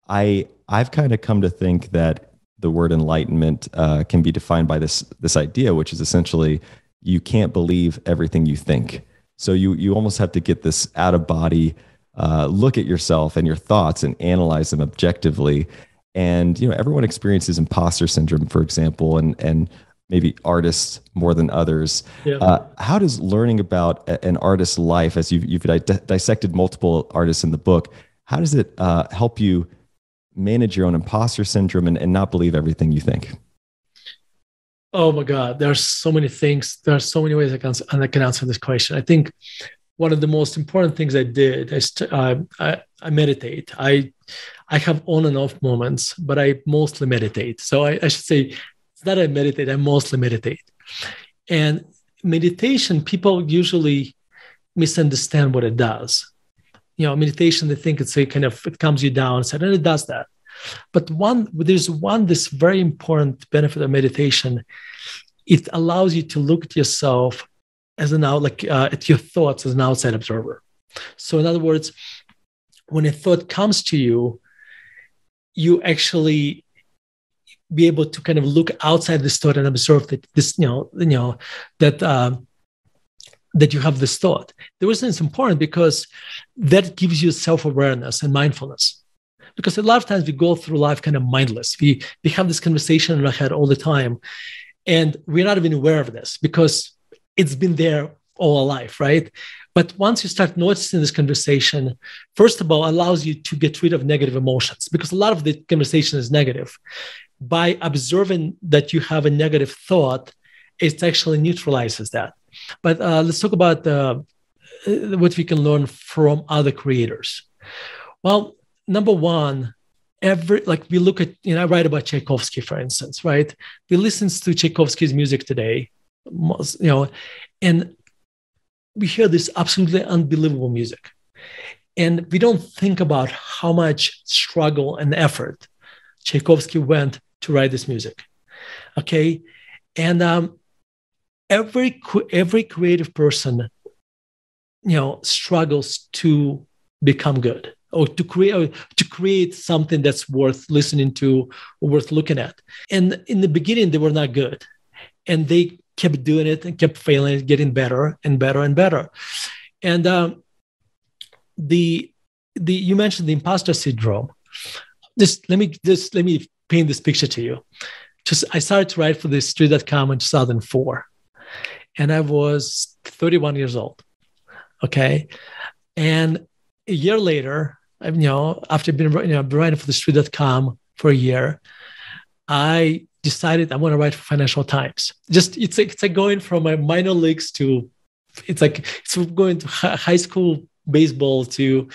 I I've kind of come to think that the word enlightenment uh, can be defined by this this idea, which is essentially you can't believe everything you think. So you you almost have to get this out of body uh, look at yourself and your thoughts and analyze them objectively. And you know everyone experiences imposter syndrome, for example, and and maybe artists more than others. Yeah. Uh, how does learning about an artist's life, as you've, you've dissected multiple artists in the book, how does it uh, help you manage your own imposter syndrome and, and not believe everything you think? Oh my God, there are so many things. There are so many ways I can, I can answer this question. I think one of the most important things I did is uh, I, I meditate. I I have on and off moments, but I mostly meditate. So I, I should say it's not I meditate. I mostly meditate. And meditation, people usually misunderstand what it does you know meditation they think it's a kind of it calms you down so and it does that. But one there's one this very important benefit of meditation. It allows you to look at yourself as an out like uh, at your thoughts as an outside observer. So in other words when a thought comes to you you actually be able to kind of look outside this thought and observe that this you know you know that um, that you have this thought. The reason it's important because that gives you self-awareness and mindfulness. Because a lot of times we go through life kind of mindless. We we have this conversation in our head all the time, and we're not even aware of this because it's been there all our life, right? But once you start noticing this conversation, first of all, allows you to get rid of negative emotions because a lot of the conversation is negative. By observing that you have a negative thought, it actually neutralizes that. But uh, let's talk about uh, what we can learn from other creators. Well, number one, every like we look at you know I write about Tchaikovsky for instance, right? We listen to Tchaikovsky's music today, you know, and we hear this absolutely unbelievable music, and we don't think about how much struggle and effort Tchaikovsky went to write this music. Okay, and um, every every creative person you know struggles to become good or to create or to create something that's worth listening to or worth looking at and in the beginning they were not good and they kept doing it and kept failing getting better and better and better and um, the the you mentioned the imposter syndrome just let me just let me paint this picture to you. Just I started to write for the street.com in 2004. And I was 31 years old. Okay. And a year later, you know, after being you know, writing for the street.com for a year, I decided I want to write for Financial Times. Just it's like it's like going from my minor leagues to it's like it's going to high school baseball to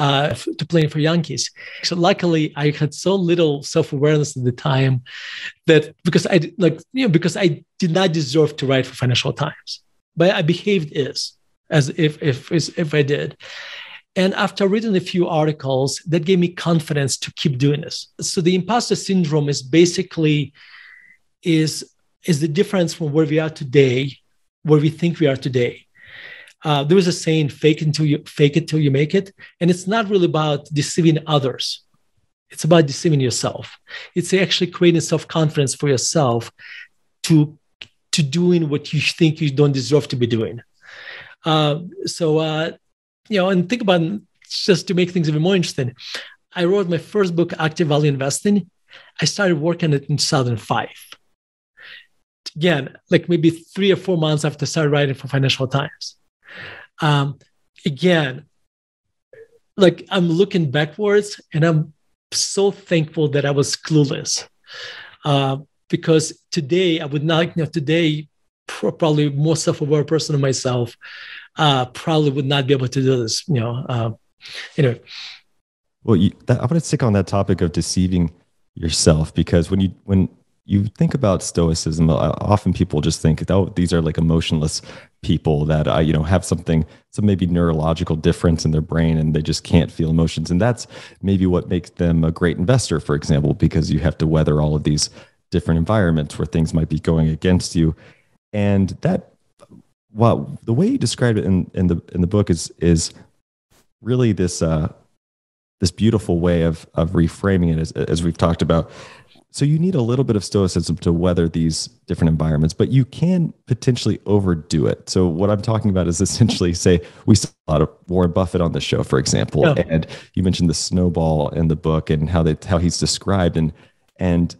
uh, to playing for Yankees. So luckily, I had so little self awareness at the time that because I like you know because I did not deserve to write for Financial Times, but I behaved as as if if if I did. And after reading a few articles, that gave me confidence to keep doing this. So the imposter syndrome is basically is is the difference from where we are today, where we think we are today. Uh, there was a saying, "Fake until you fake it till you make it," and it's not really about deceiving others. It's about deceiving yourself. It's actually creating self confidence for yourself to to doing what you think you don't deserve to be doing. Uh, so uh, you know, and think about just to make things even more interesting. I wrote my first book, Active Value Investing. I started working on it in 2005. Again, like maybe three or four months after I started writing for Financial Times. Um, again, like I'm looking backwards and I'm so thankful that I was clueless. Uh, because today I would not, you know, today probably more self-aware person of myself uh, probably would not be able to do this. You know, uh, anyway. Well, you, that, I want to stick on that topic of deceiving yourself because when you when you think about stoicism, uh, often people just think, oh, these are like emotionless people that uh, you know have something, some maybe neurological difference in their brain, and they just can't feel emotions, and that's maybe what makes them a great investor, for example, because you have to weather all of these different environments where things might be going against you, and that well, the way you described it in, in the in the book is is really this uh, this beautiful way of of reframing it as, as we've talked about. So you need a little bit of stoicism to weather these different environments, but you can potentially overdo it. So what I'm talking about is essentially say we saw a lot of Warren Buffett on the show, for example, yeah. and you mentioned the snowball in the book and how they how he's described and and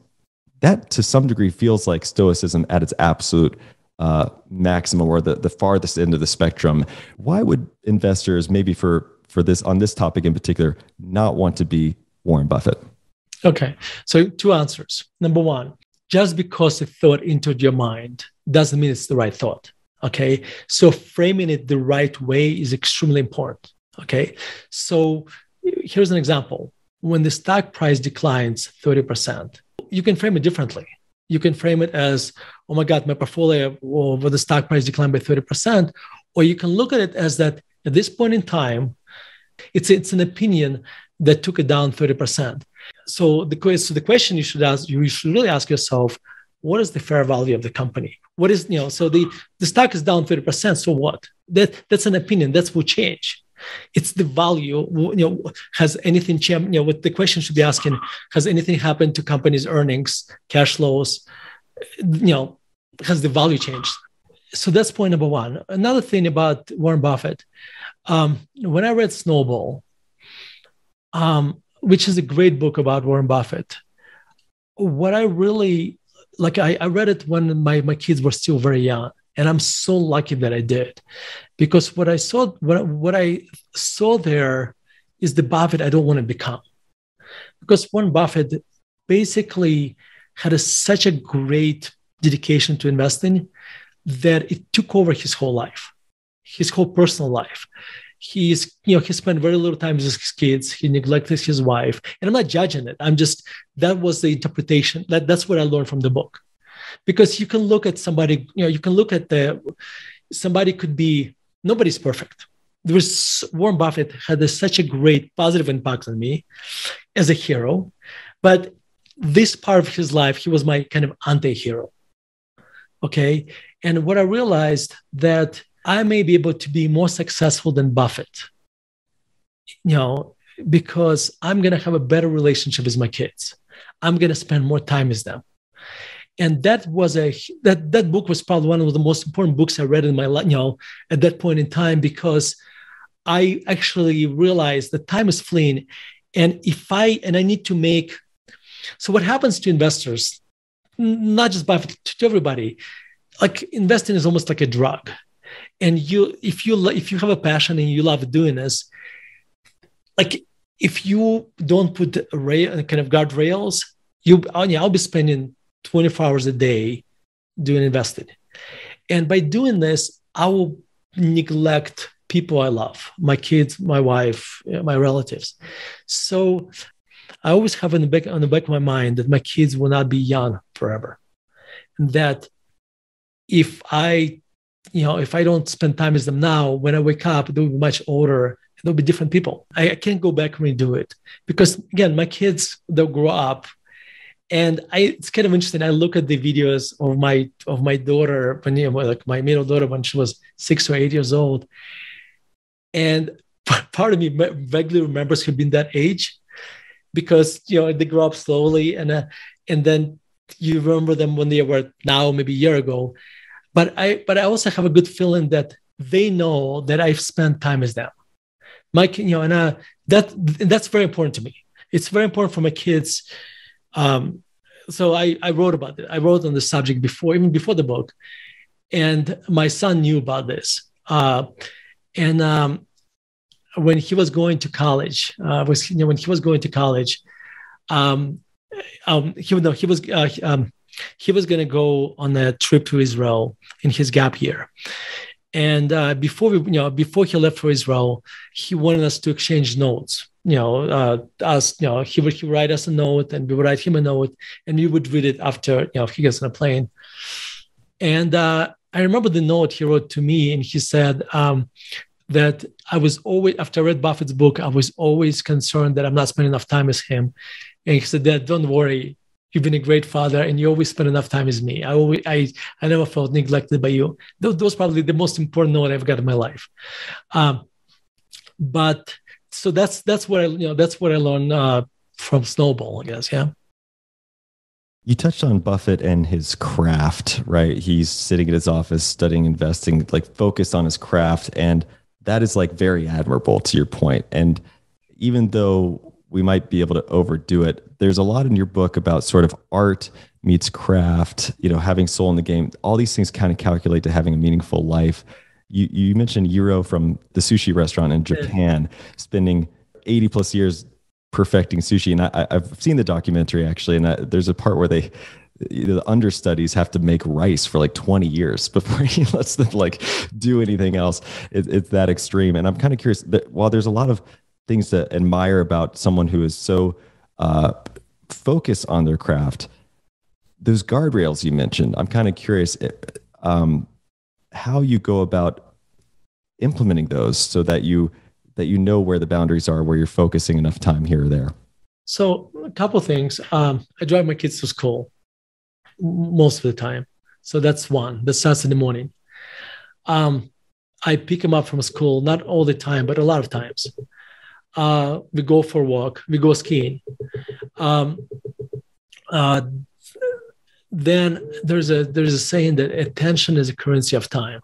that to some degree feels like stoicism at its absolute uh, maximum or the, the farthest end of the spectrum. Why would investors, maybe for for this on this topic in particular, not want to be Warren Buffett? Okay, so two answers. Number one, just because a thought entered your mind doesn't mean it's the right thought. Okay, so framing it the right way is extremely important. Okay, so here's an example: when the stock price declines thirty percent, you can frame it differently you can frame it as, oh my God, my portfolio over the stock price declined by 30%. Or you can look at it as that at this point in time, it's, it's an opinion that took it down 30%. So the, so the question you should ask, you should really ask yourself, what is the fair value of the company? What is, you know, so the, the stock is down 30%. So what? That, that's an opinion. That's will change. It's the value. You know, has anything changed? You know, what the question should be asking: Has anything happened to companies' earnings, cash flows? You know, has the value changed? So that's point number one. Another thing about Warren Buffett, um, when I read Snowball, um, which is a great book about Warren Buffett, what I really like, I, I read it when my, my kids were still very young and i'm so lucky that i did. Because what i saw what, what i saw there is the buffett i don't want to become. Because warren buffett basically had a, such a great dedication to investing that it took over his whole life his whole personal life he's you know he spent very little time with his kids. He neglected his wife. And i'm not judging it. I'm just that was the interpretation. That that's what i learned from the book. Because you can look at somebody you know you can look at the somebody could be nobody's perfect. There was warren buffett had a, such a great positive impact on me as a hero. But this part of his life he was my kind of anti-hero. Okay? And what i realized that i may be able to be more successful than buffett you know because i'm going to have a better relationship with my kids. I'm going to spend more time with them. And that was a that that book was probably one of the most important books I read in my life, you know, at that point in time because I actually realized that time is fleeing, and if I and I need to make so what happens to investors, not just Buffett, to everybody, like investing is almost like a drug. And you, if you if you have a passion and you love doing this, like if you don't put rail, kind of guardrails, you oh, I'll be spending 24 hours a day doing investing. And by doing this, I will neglect people I love, my kids, my wife, my relatives. So I always have in the back on the back of my mind that my kids will not be young forever. And that if I, you know, if I don't spend time with them now, when I wake up, they'll be much older. They'll be different people. I, I can't go back and redo it because again, my kids they'll grow up and I, it's kind of interesting. I look at the videos of my of my daughter when you know, like my middle daughter when she was six or eight years old, and part of me vaguely remembers her being that age, because you know they grow up slowly, and uh, and then you remember them when they were now maybe a year ago, but I but I also have a good feeling that they know that I've spent time with them, my you know, and uh, that that's very important to me. It's very important for my kids um, so I, I wrote about it. I wrote on the subject before, even before the book, and my son knew about this. Uh, and um, when he was going to college, uh, was you know when he was going to college, um, um, he no he was uh, um, he was going to go on a trip to Israel in his gap year, and uh, before we, you know, before he left for Israel, he wanted us to exchange notes. You know, uh, us, you know, he would he write us a note, and we would write him a note, and we would read it after, you know, he gets on a plane. And uh, I remember the note he wrote to me, and he said um, that I was always after I read Buffett's book, I was always concerned that I'm not spending enough time with him. And he said, "Dad, don't worry you've been a great father and you always spend enough time with me i always i i never felt neglected by you those, those probably the most important note i've got in my life um, but so that's that's what i you know that's what i learned uh, from snowball i guess yeah you touched on Buffett and his craft, right? He's sitting in his office studying investing, like focused on his craft. And that is like very admirable to your point. And even though we might be able to overdo it. There's a lot in your book about sort of art meets craft, you know, having soul in the game. All these things kind of calculate to having a meaningful life. You, you mentioned Jiro from the sushi restaurant in Japan, spending 80 plus years perfecting sushi. And I, have seen the documentary actually, and I, there's a part where they, the understudies have to make rice for like 20 years before he lets them like do anything else. It, it's that extreme. And I'm kind of curious that while there's a lot of things to admire about someone who is so uh, focused on their craft. Those guardrails you mentioned, I'm kind of curious eh, um, how you go about implementing those so that you that you know where the boundaries are, where you're focusing enough time here or there. So a couple things. Um, I drive my kids to school most of the time, so that's one. That starts in the morning. Um, I pick them up from school, not all the time, but a lot of times uh, we go for a walk, we go skiing. Um, uh, then there's a there's a saying that attention is a currency of time.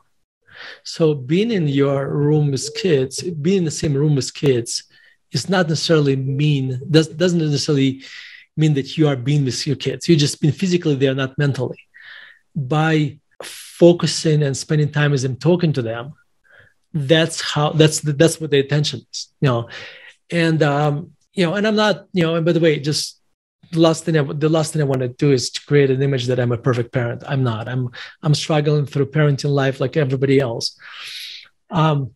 So being in your room with kids, being in the same room with kids, is not necessarily mean does, doesn't necessarily mean that you are being with your kids. You're just being physically there, not mentally. By focusing and spending time with them, talking to them, that's how that's that's what the attention is you know and um you know and i'm not you know and by the way just the last thing I, the last thing i want to do is to create an image that i'm a perfect parent. I'm not. I'm i'm struggling through parenting life like everybody else. Um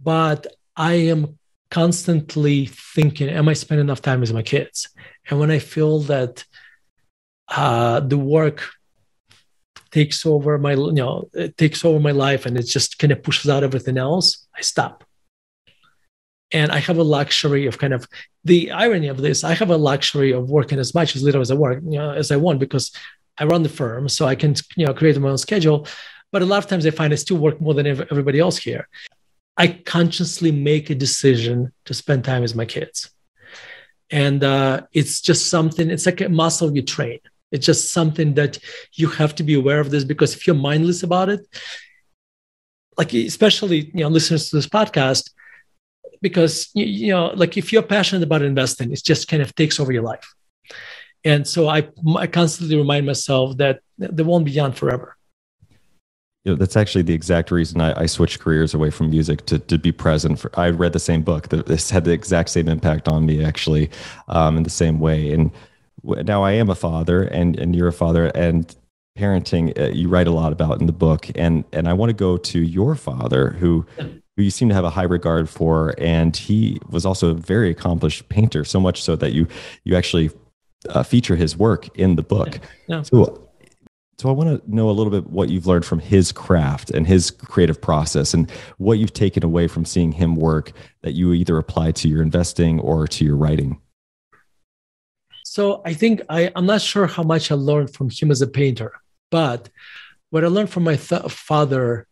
but i am constantly thinking am i spending enough time with my kids? And when i feel that uh the work takes over my you know it takes over my life and it just kind of pushes out everything else i stop and i have a luxury of kind of the irony of this i have a luxury of working as much as little as i work you know as i want because i run the firm so i can you know create my own schedule. But a lot of times i find i still work more than everybody else here. I consciously make a decision to spend time with my kids. And uh, it's just something it's like a muscle you train. It's just something that you have to be aware of this because if you're mindless about it, like especially you know listeners to this podcast, because you know like if you're passionate about investing, it just kind of takes over your life. And so I, I constantly remind myself that they won't be young forever. You know, that's actually the exact reason I, I, switched careers away from music to, to be present. For, I read the same book. that This had the exact same impact on me, actually, um, in the same way. And now I am a father, and and you're a father, and parenting uh, you write a lot about in the book. And and I want to go to your father, who who you seem to have a high regard for, and he was also a very accomplished painter. So much so that you you actually uh, feature his work in the book. Yeah. So, so I want to know a little bit what you've learned from his craft and his creative process, and what you've taken away from seeing him work that you either apply to your investing or to your writing. So I think I, I'm not sure how much I learned from him as a painter, but what I learned from my th- father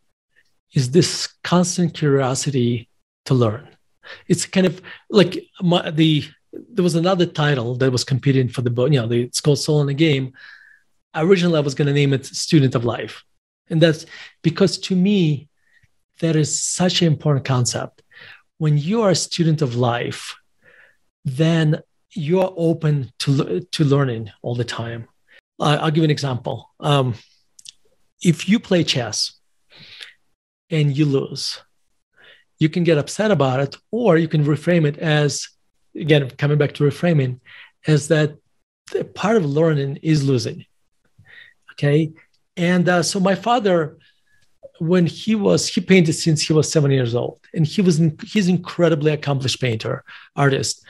is this constant curiosity to learn. It's kind of like my, the there was another title that was competing for the book. You know, the, it's called Soul in the Game. Originally, I was going to name it Student of Life, and that's because to me, that is such an important concept. When you are a student of life, then you are open to to learning all the time. Uh, I'll give you an example. Um, if you play chess and you lose, you can get upset about it, or you can reframe it as again, coming back to reframing, is that part of learning is losing. Okay. And uh, so my father, when he was, he painted since he was seven years old, and he was, he's incredibly accomplished painter, artist.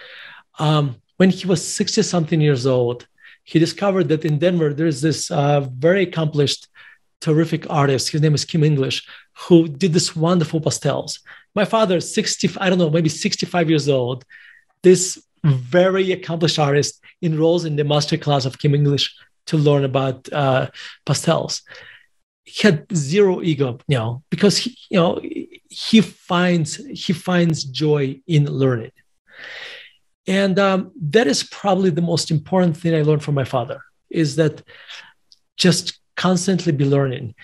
Um, when he was 60 something years old, he discovered that in Denver, there's this uh, very accomplished, terrific artist. His name is Kim English, who did this wonderful pastels. My father, 60, I don't know, maybe 65 years old, this very accomplished artist enrolls in the master class of Kim English to learn about uh, pastels. He had zero ego, you know, because he, you know, he finds he finds joy in learning, and um, that is probably the most important thing I learned from my father is that just constantly be learning.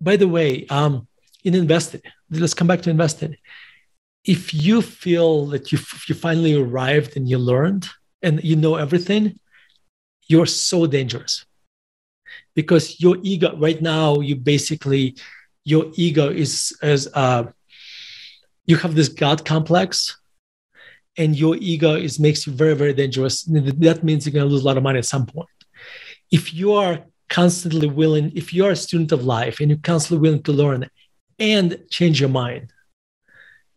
By the way, um, in investing, let's come back to investing. If you feel that you you finally arrived and you learned and you know everything, you're so dangerous. Because your ego right now you basically your ego is as uh, you have this god complex and your ego is makes you very very dangerous. That means you're going to lose a lot of money at some point. If you are constantly willing if you are a student of life and you're constantly willing to learn and change your mind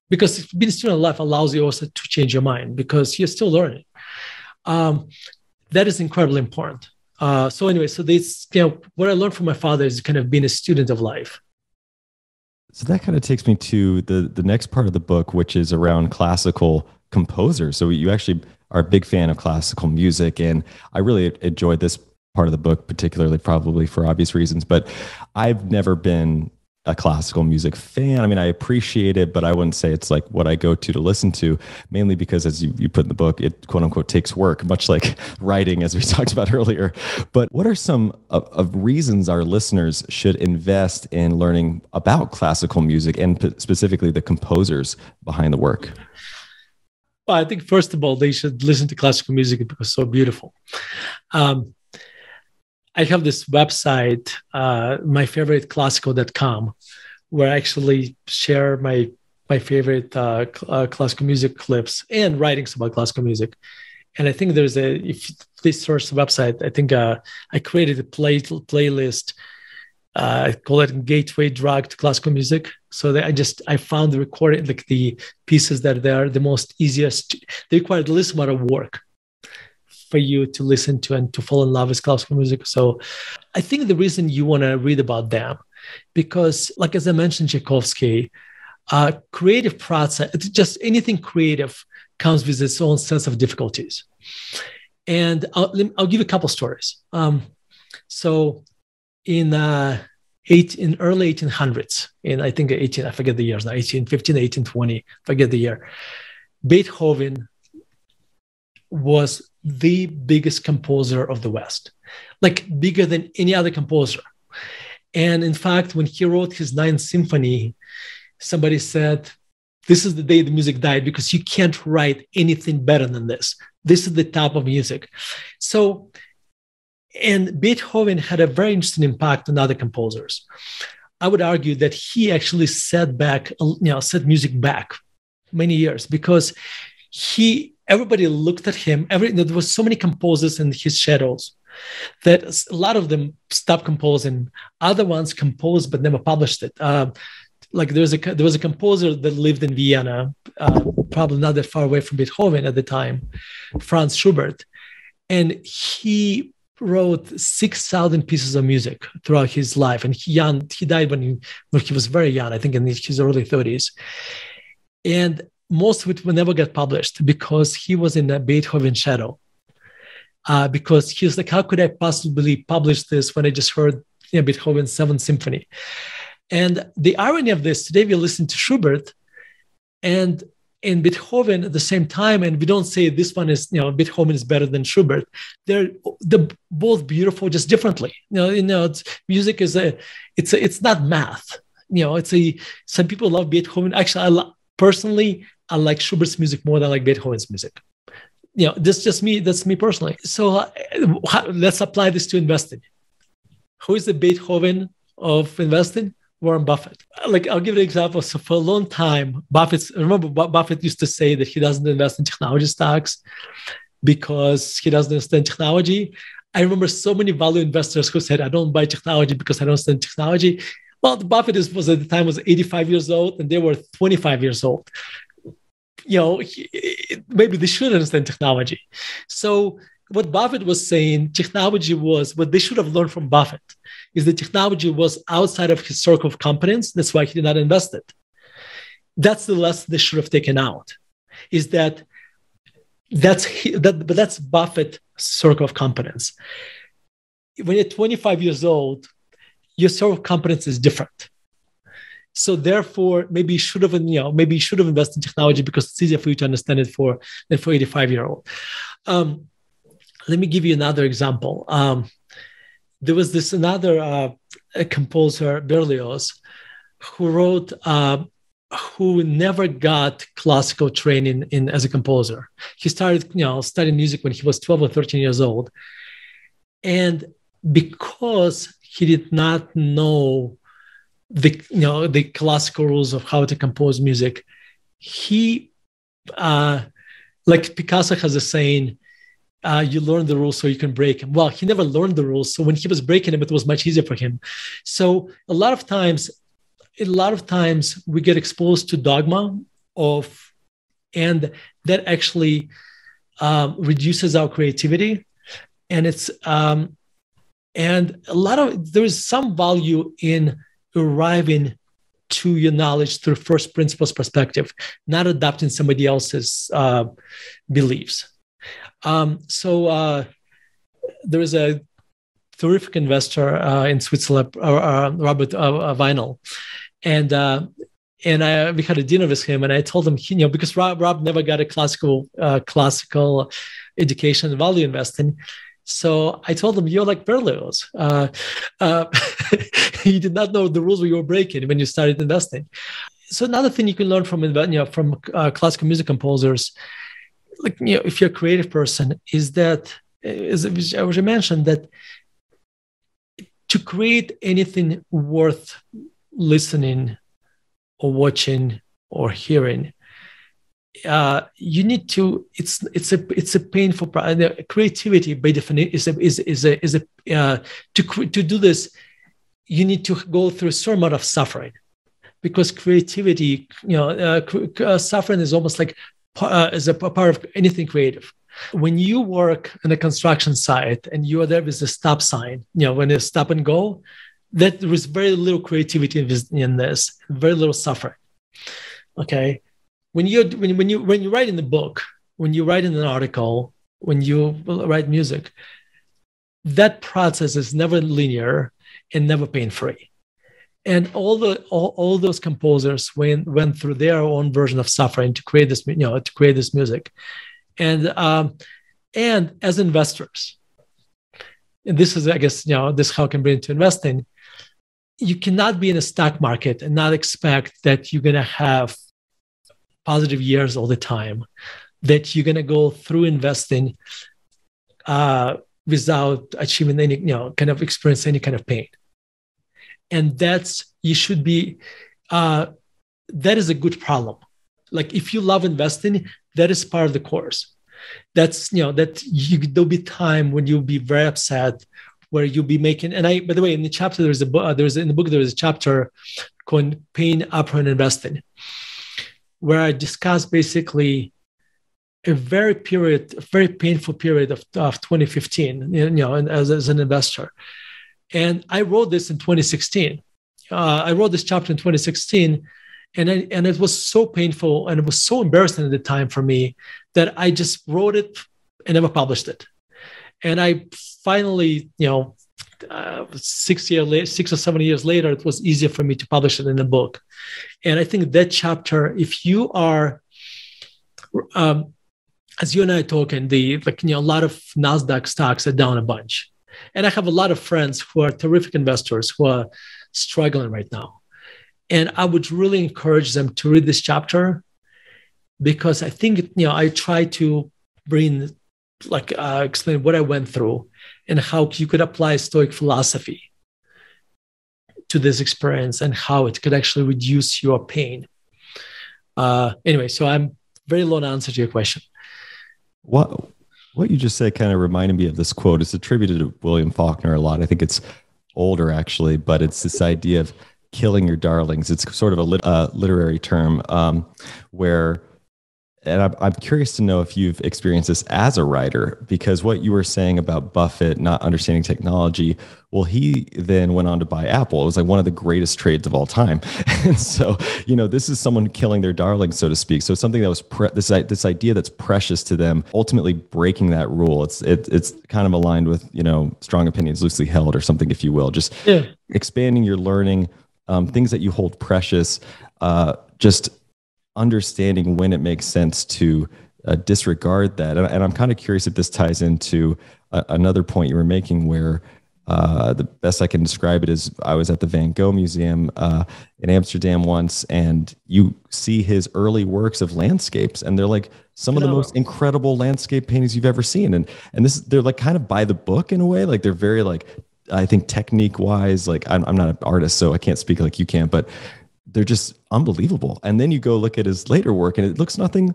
because being a student of life allows you also to change your mind because you're still learning. Um, that is incredibly important. Uh, so anyway, so this, you know, what I learned from my father is kind of being a student of life. So that kind of takes me to the the next part of the book, which is around classical composers. So you actually are a big fan of classical music, and I really enjoyed this part of the book, particularly probably for obvious reasons. But I've never been a classical music fan. I mean, I appreciate it, but I wouldn't say it's like what I go to to listen to, mainly because as you, you put in the book, it quote unquote takes work, much like writing, as we talked about earlier. But what are some of, of reasons our listeners should invest in learning about classical music and p- specifically the composers behind the work? Well, I think first of all, they should listen to classical music because it's so beautiful. Um, I have this website, uh, myfavoriteclassical.com, where I actually share my my favorite uh, cl- uh, classical music clips and writings about classical music. And I think there's a if this source website, I think uh, I created a play playlist. Uh, I call it Gateway Drug to Classical Music. So that I just I found the recording like the pieces that they are the most easiest. They require the least amount of work for you to listen to and to fall in love with classical music. So I think the reason you want to read about them, because like as I mentioned, Tchaikovsky, uh, creative process, just anything creative comes with its own sense of difficulties. And I'll, I'll give a couple stories. Um, so in uh, eight, in early 1800s, in I think 18, I forget the years now, 1815, 1820, forget the year, Beethoven was the biggest composer of the West, like bigger than any other composer. And in fact, when he wrote his Ninth Symphony, somebody said, This is the day the music died because you can't write anything better than this. This is the top of music. So and Beethoven had a very interesting impact on other composers. I would argue that he actually set back, you know, set music back many years because he everybody looked at him. Every there was so many composers in his shadows that a lot of them stopped composing. Other ones composed but never published it. Uh, like there was a there was a composer that lived in Vienna, uh, probably not that far away from Beethoven at the time, Franz Schubert, and he wrote 6,000 pieces of music throughout his life. And he, young, he died when he, when he was very young, I think in his early 30s. And most of it will never get published because he was in a Beethoven shadow. Uh, because he was like, how could I possibly publish this when I just heard you know, Beethoven's Seventh Symphony? And the irony of this, today we listen to Schubert, and in Beethoven at the same time, and we don't say this one is, you know, Beethoven is better than Schubert. They're they're both beautiful, just differently. You know, you know, music is a, it's a, it's not math. You know, it's a. Some people love Beethoven. Actually, I lo- personally, I like Schubert's music more than I like Beethoven's music. You know, this just me. That's me personally. So uh, let's apply this to investing. Who is the Beethoven of investing? Warren Buffett. Like I'll give an example. So for a long time, Buffett remember Buffett used to say that he doesn't invest in technology stocks because he doesn't understand technology. I remember so many value investors who said, "I don't buy technology because I don't understand technology." Well, Buffett was at the time was 85 years old, and they were 25 years old. You know, maybe they should understand technology. So what Buffett was saying, technology was what they should have learned from Buffett is the technology was outside of his circle of competence. That's why he did not invest it. That's the lesson they should have taken out. Is that that's that, but that's Buffett circle of competence. When you're 25 years old, your circle of competence is different. So therefore, maybe you should have, you know, maybe you should have invested in technology because it's easier for you to understand it for than for 85 year old. Um, let me give you another example. Um, there was this another uh, composer, Berlioz, who wrote, uh, who never got classical training in as a composer. He started, you know, studying music when he was 12 or 13 years old. And because he did not know the, you know, the classical rules of how to compose music, he, uh, like Picasso has a saying, uh, you learn the rules so you can break them. Well, he never learned the rules. So when he was breaking them, it was much easier for him. So a lot of times, a lot of times we get exposed to dogma of, and that actually um, reduces our creativity. And it's, um, and a lot of, there is some value in arriving to your knowledge through first principles perspective, not adopting somebody else's uh, beliefs. Um, so uh, there is a terrific investor uh, in Switzerland, uh, uh Robert uh, and uh, and I we had a dinner with him, and I told him, you know, because Rob, Rob never got a classical classical education in value investing. So I told him, "You're like Berlioz. Uh, uh, you did not know the rules we were breaking when you started investing." So another thing you can learn from you know from uh, classical music composers like you know, if you're a creative person, is that as I was mentioned that to create anything worth listening or watching or hearing, uh, you need to. It's it's a it's a painful creativity by definition is a is is a is a uh, to to do this. You need to go through a certain amount of suffering because creativity, you know, uh, uh, suffering is almost like uh, as a part of anything creative. When you work in a construction site and you are there with a stop sign, you know, when it's stop and go, that there is very little creativity in this, very little suffering. Okay. When you when, when you when you write in the book, when you write in an article, when you write music, that process is never linear and never pain free and all the all, all those composers went went through their own version of suffering to create this you know to create this music. And um and as investors and this is i guess you know this how can bring into investing you cannot be in a stock market and not expect that you're going to have positive years all the time that you're going to go through investing uh, without achieving any, you know, kind of experience any kind of pain. And that's, you should be, uh, that is a good problem. Like if you love investing, that is part of the course. That's, you know, that you, there'll be time when you'll be very upset where you'll be making, and I, by the way, in the chapter, there's a book, uh, there's in the book, there's a chapter called Pain Upfront Investing, where I discuss basically a very period, a very painful period of, of 2015, you know, as, as an investor. And I wrote this in 2016. Uh, I wrote this chapter in 2016, and I, and it was so painful and it was so embarrassing at the time for me that I just wrote it and never published it. And I finally, you know, uh, six years later, six or seven years later, it was easier for me to publish it in a book. And I think that chapter, if you are um, as you and I are talking, the like you know a lot of Nasdaq stocks are down a bunch, and I have a lot of friends who are terrific investors who are struggling right now, and I would really encourage them to read this chapter because I think you know I try to bring like uh, explain what I went through and how you could apply Stoic philosophy to this experience and how it could actually reduce your pain. Uh, anyway, so I'm very long answer to your question. What what you just said kind of reminded me of this quote. It's attributed to William Faulkner a lot. I think it's older actually, but it's this idea of killing your darlings. It's sort of a lit, uh, literary term um, where and I'm, I'm curious to know if you've experienced this as a writer because what you were saying about buffett not understanding technology well he then went on to buy apple. It was like one of the greatest trades of all time. And so you know this is someone killing their darling so to speak. So something that was pre- this this idea that's precious to them ultimately breaking that rule. It's it, it's kind of aligned with you know strong opinions loosely held or something if you will. Just yeah. expanding your learning um, things that you hold precious uh, just understanding when it makes sense to uh, disregard that. And, and I'm kind of curious if this ties into a, another point you were making where uh, the best I can describe it is I was at the Van Gogh Museum uh, in Amsterdam once, and you see his early works of landscapes, and they're like some of the most incredible landscape paintings you've ever seen. And and this they're like kind of by the book in a way, like they're very like I think technique wise, like I'm, I'm not an artist, so I can't speak like you can, but they're just unbelievable. And then you go look at his later work and it looks nothing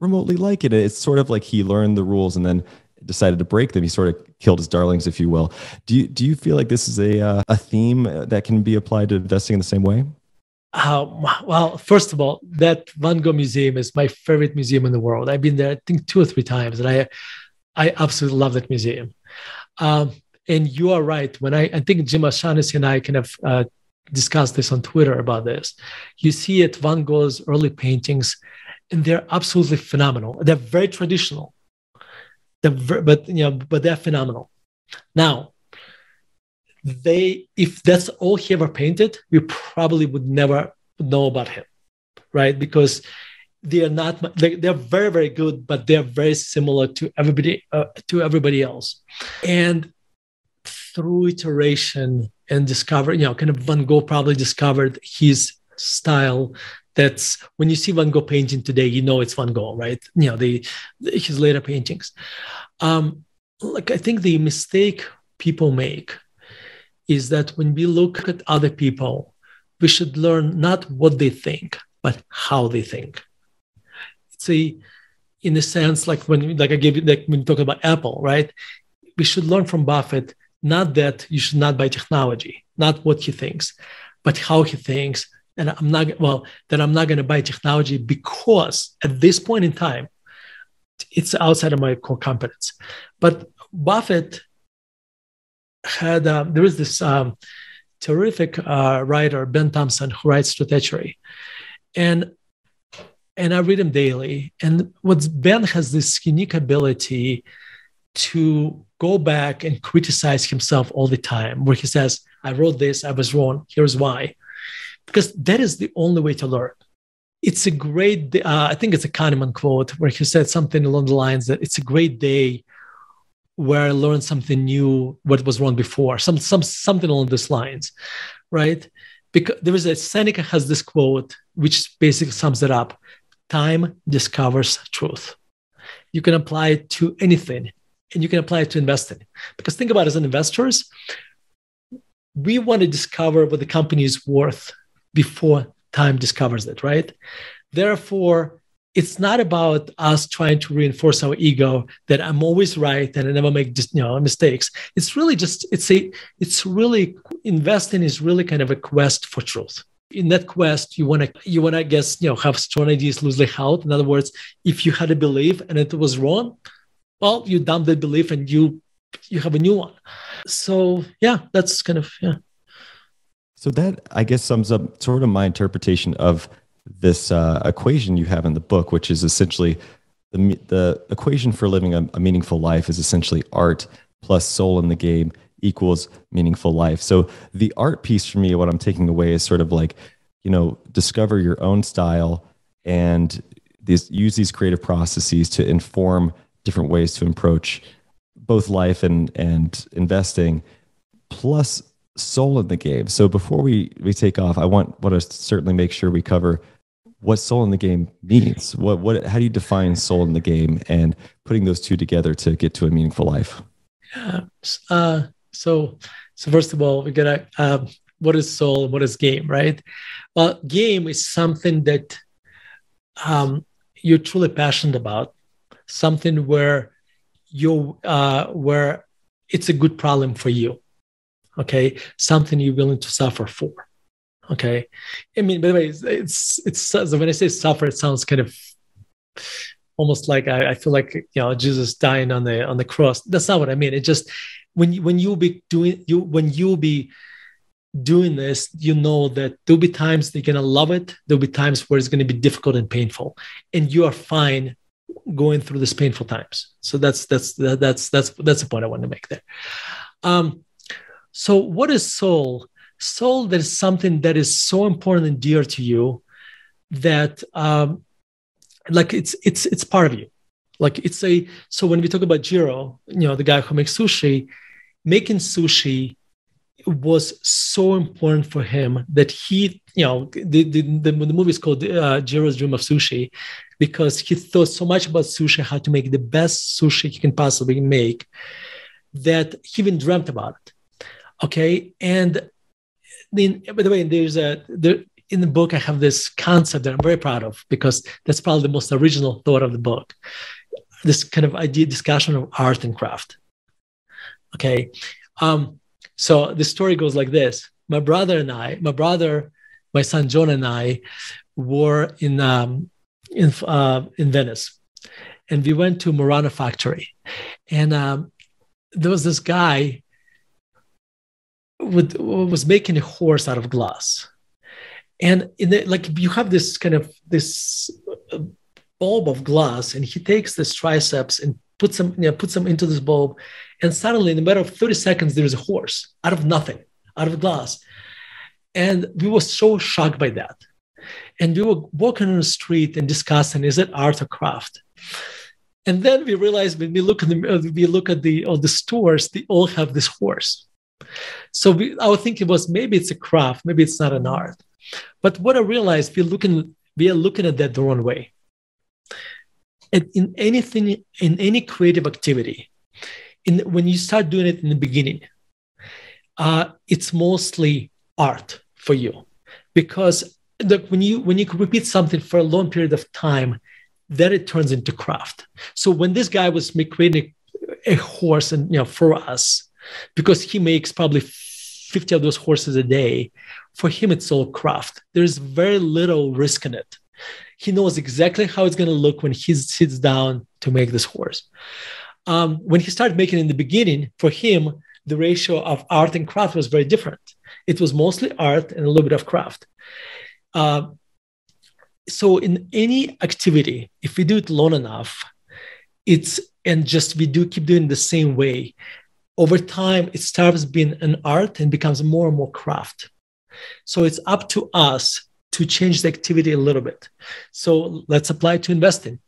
remotely like it. It's sort of like he learned the rules and then decided to break them. He sort of killed his darlings, if you will. Do you, do you feel like this is a, uh, a theme that can be applied to investing in the same way? Uh, well, first of all, that Van Gogh Museum is my favorite museum in the world. I've been there, I think, two or three times, and I, I absolutely love that museum. Um, and you are right. When I, I think Jim O'Shaughnessy and I kind of uh, discussed this on Twitter about this. You see it Van Gogh's early paintings, and they're absolutely phenomenal. They're very traditional, they're but you know, but they're phenomenal. Now, they if that's all he ever painted, we probably would never know about him, right? Because they are not they're very very good, but they're very similar to everybody uh, to everybody else, and through iteration and discover, you know, kind of Van Gogh probably discovered his style. That's when you see Van Gogh painting today, you know it's Van Gogh, right? You know, the, his later paintings. Um, like I think the mistake people make is that when we look at other people, we should learn not what they think, but how they think. It's a, in a sense, like when, like I gave you, like when you talk about Apple, right? We should learn from Buffett not that you should not buy technology, not what he thinks, but how he thinks. And I'm not, well, that I'm not going to buy technology because at this point in time, it's outside of my core competence. But Buffett had, um, there is this um, terrific uh, writer, Ben Thompson, who writes Stratechery. And and I read him daily. And what Ben has this unique ability to go back and criticize himself all the time, where he says, I wrote this, I was wrong, here's why. Because that is the only way to learn. It's a great, uh, I think it's a Kahneman quote where he said something along the lines that it's a great day where I learned something new, what was wrong before, some, some, something along these lines, right? Because there is a Seneca has this quote which basically sums it up time discovers truth. You can apply it to anything and you can apply it to investing. Because think about it, as investors, we want to discover what the company is worth before time discovers it, right? Therefore, it's not about us trying to reinforce our ego that I'm always right and I never make you know mistakes. It's really just it's a it's really investing is really kind of a quest for truth. In that quest, you want to you want to guess you know have strong ideas loosely held. In other words, if you had a belief and it was wrong, well, you dump that belief and you you have a new one. So yeah, that's kind of yeah. So that I guess sums up sort of my interpretation of this uh, equation you have in the book, which is essentially the, the equation for living a, a meaningful life is essentially art plus soul in the game equals meaningful life. So the art piece for me, what I'm taking away is sort of like, you know, discover your own style and these use these creative processes to inform different ways to approach both life and and investing plus soul in the game. So before we we take off, I want want to certainly make sure we cover what soul in the game means. What what how do you define soul in the game and putting those two together to get to a meaningful life? Yeah. Uh, so so first of all, we gotta uh, what is soul what is game, right? Well, game is something that um, you're truly passionate about, something where you uh, where it's a good problem for you. Okay, something you're willing to suffer for Okay. I mean, by the way, it's, it's, it's when I say suffer, it sounds kind of almost like I, I, feel like, you know, Jesus dying on the, on the cross. That's not what I mean. It just, when you, when you'll be doing you, when you'll be doing this, you know that there'll be times you're to love it. There'll be times where it's to be difficult and painful and you are fine going through these painful times. So that's, that's, that's, that's, that's the point I want to make there. Um, so what is soul? soul that is something that is so important and dear to you that um, like it's it's it's part of you like it's a so when we talk about jiro you know the guy who makes sushi making sushi was so important for him that he you know the the, the, the movie is called uh, jiro's dream of sushi because he thought so much about sushi how to make the best sushi he can possibly make that he even dreamt about it okay and then, by the way, there's a there in the book. I have this concept that I'm very proud of because that's probably the most original thought of the book. This kind of idea discussion of art and craft. Okay, um, so the story goes like this: My brother and I, my brother, my son John and I, were in um, in uh, in Venice, and we went to Murano factory, and um, there was this guy would, was making a horse out of glass. And in the, like you have this kind of this uh, bulb of glass and he takes this triceps and puts them you know, puts them into this bulb. And suddenly in a matter of 30 seconds there's a horse out of nothing out of glass. And we were so shocked by that and we were walking on the street and discussing is it art or craft and then we realized when we look at the we look at the all the stores they all have this horse so we, our thinking was maybe it's a craft, maybe it's not an art. But what I realized, we're looking, we are looking at that the wrong way. And in anything, in any creative activity, in when you start doing it in the beginning, uh, it's mostly art for you, because the, when you when you repeat something for a long period of time, then it turns into craft. So when this guy was creating a, a horse and you know for us, because he makes probably 50 of those horses a day. For him, it's all craft. There's very little risk in it. He knows exactly how it's going to look when he sits down to make this horse. Um, when he started making in the beginning, for him, the ratio of art and craft was very different. It was mostly art and a little bit of craft. Uh, so in any activity, if we do it long enough, it's and just we do keep doing the same way, over time it starts being an art and becomes more and more craft. So it's up to us to change the activity a little bit. So let's apply to investing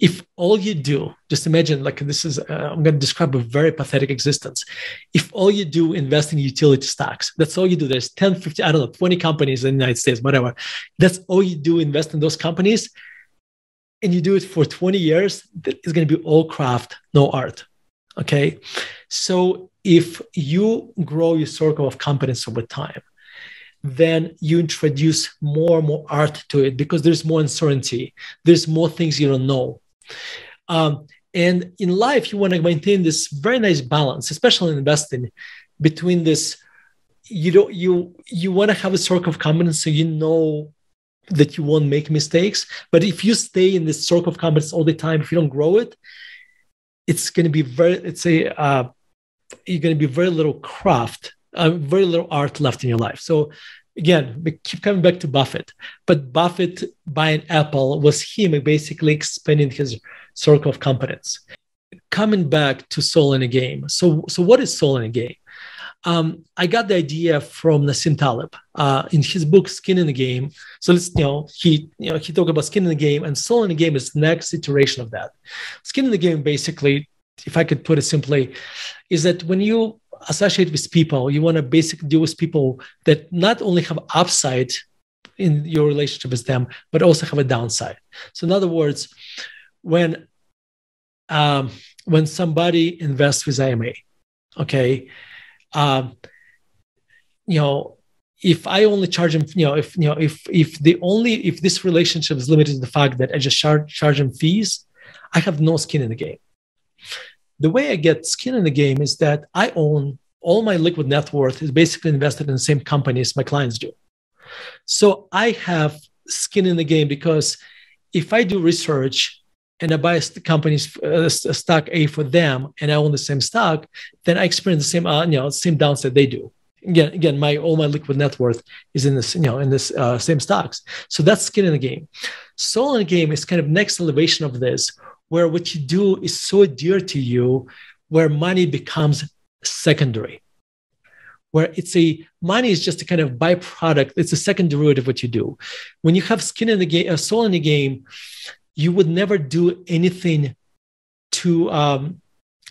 if all you do just imagine like this is uh, i'm going to describe a very pathetic existence if all you do invest in utility stocks that's all you do there's 10 50 i don't know 20 companies in the united states whatever that's all you do invest in those companies and you do it for 20 years it's going to be all craft no art Okay. So if you grow your circle of competence over time, then you introduce more and more art to it because there's more uncertainty. There's more things you don't know. Um, and in life, you want to maintain this very nice balance, especially in investing, between this you don't you you want to have a circle of competence so you know that you won't make mistakes. But if you stay in this circle of competence all the time, if you don't grow it, it's going to be very it's a uh, you're going to be very little craft, uh, very little art left in your life. So again, we keep coming back to Buffett, but Buffett buying Apple was him basically expanding his circle of competence. Coming back to soul in a game. So, so what is soul in a game? Um, I got the idea from Nassim Taleb uh, in his book Skin in the Game. So let's you know he you know he talked about skin in the game and soul in the game is the next iteration of that. Skin in the game basically, if I could put it simply, is that when you associate with people, you want to basically deal with people that not only have upside in your relationship with them, but also have a downside. So in other words, when um, when somebody invests with IMA, okay, um, you know, if I only charge him, you know, if you know, if if the only if this relationship is limited to the fact that I just charge charge fees, I have no skin in the game. The way I get skin in the game is that I own all my liquid net worth is basically invested in the same companies my clients do. So I have skin in the game because if I do research and I buy a company's uh, stock A for them, and I own the same stock, then I experience the same, uh, you know, same downside they do. Again, again, my all my liquid net worth is in this, you know, in this uh, same stocks. So that's skin in the game. Soul in the game is kind of next elevation of this, where what you do is so dear to you, where money becomes secondary where it's a money is just a kind of byproduct it's a second derivative of what you do when you have skin in the game a soul in the game you would never do anything too um,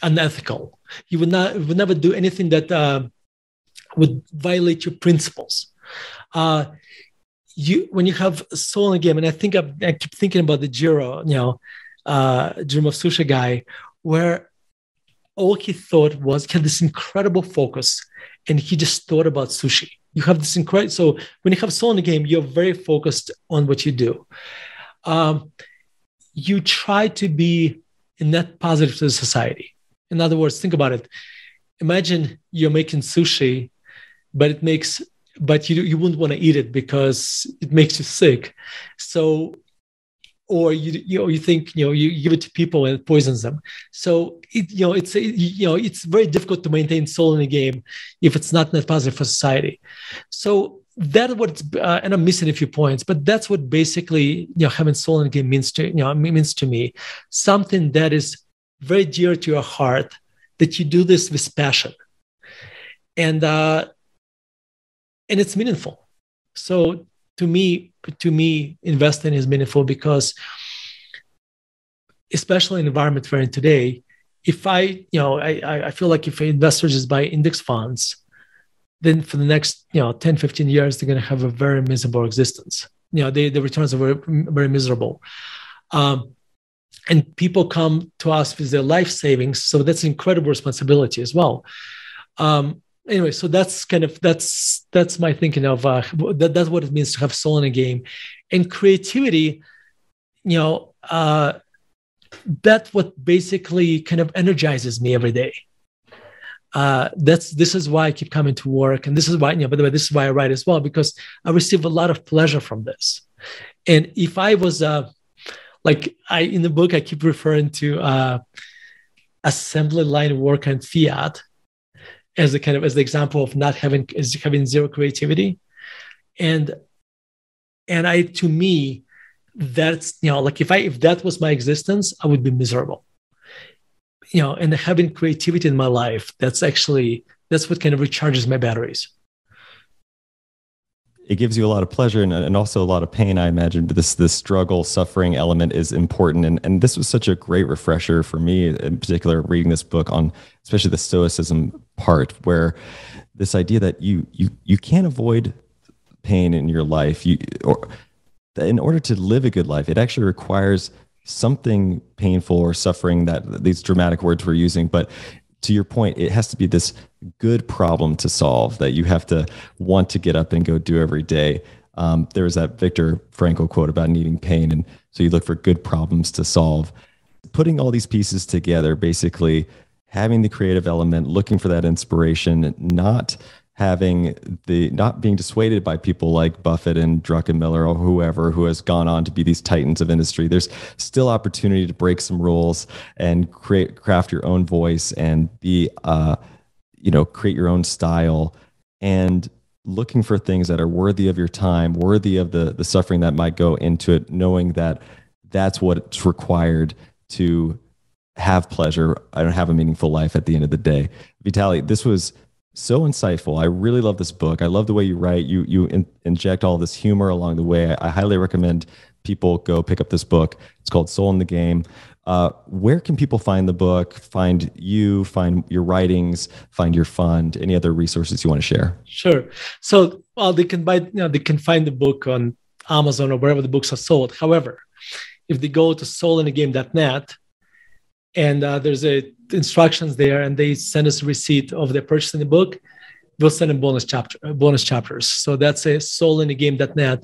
unethical. You would not would never do anything that uh, would violate your principles. Uh, you when you have soul in the game, and I think i i keep thinking about the Jiro, you know, uh, Dream of Sushi guy, where all he thought was he had this incredible focus, and he just thought about sushi. You have this incredible. So when you have soul in the game, you're very focused on what you do. Um, you try to be a net positive to society. In other words, think about it. Imagine you're making sushi, but it makes but you you wouldn't want to eat it because it makes you sick. So or you you know you think you know you give it to people and it poisons them. So it, you know it's you know it's very difficult to maintain soul in a game if it's not net positive for society. So that what uh, and I'm missing a few points, but that's what basically you know having soul in a game means to you know means to me. Something that is very dear to your heart that you do this with passion, and uh, and it's meaningful. So to me, to me, investing is meaningful because, especially in environment we're in today, if I you know I I feel like if investors just buy index funds then for the next you know 10 15 years they're going to have a very miserable existence. You know they, the returns are very, very miserable. Um, and people come to us with their life savings so that's incredible responsibility as well. Um, anyway so that's kind of that's that's my thinking of uh, that, that's what it means to have soul in a game. And creativity you know uh, that's what basically kind of energizes me every day. Uh, that's this is why I keep coming to work, and this is why, you know, by the way, this is why I write as well because I receive a lot of pleasure from this. And if I was uh, like I in the book, I keep referring to uh, assembly line work and fiat as the kind of as the example of not having as having zero creativity, and and I to me that's you know like if I if that was my existence, I would be miserable you know, and having creativity in my life, that's actually that's what kind of recharges my batteries. It gives you a lot of pleasure and, and also a lot of pain, I imagine. But this this struggle, suffering element is important, and and this was such a great refresher for me, in particular, reading this book on especially the stoicism part, where this idea that you you you can't avoid pain in your life, you or in order to live a good life, it actually requires something painful or suffering that these dramatic words we're using, but to your point, it has to be this good problem to solve that you have to want to get up and go do every day. Um, there was that Viktor Frankl quote about needing pain. And so you look for good problems to solve. Putting all these pieces together, basically having the creative element, looking for that inspiration, not having the not being dissuaded by people like Buffett and Druckenmiller or whoever who has gone on to be these titans of industry. There's still opportunity to break some rules and create craft your own voice and be uh, you know create your own style and looking for things that are worthy of your time, worthy of the the suffering that might go into it, knowing that that's what's required to have pleasure. I don't have a meaningful life at the end of the day. Vitaliy, this was so insightful. I really love this book. I love the way you write. You you in, inject all this humor along the way. I, I, highly recommend people go pick up this book. It's called Soul in the Game. Uh, where can people find the book? Find you, find your writings, find your fund. Any other resources you want to share? Sure. So, well, they can buy. You know, they can find the book on Amazon or wherever the books are sold. However, if they go to soulinthegame.net and uh, there's a instructions there and they send us a receipt of the purchase in the book. We'll send them bonus chapter bonus chapters. So that's a soulinthegame.net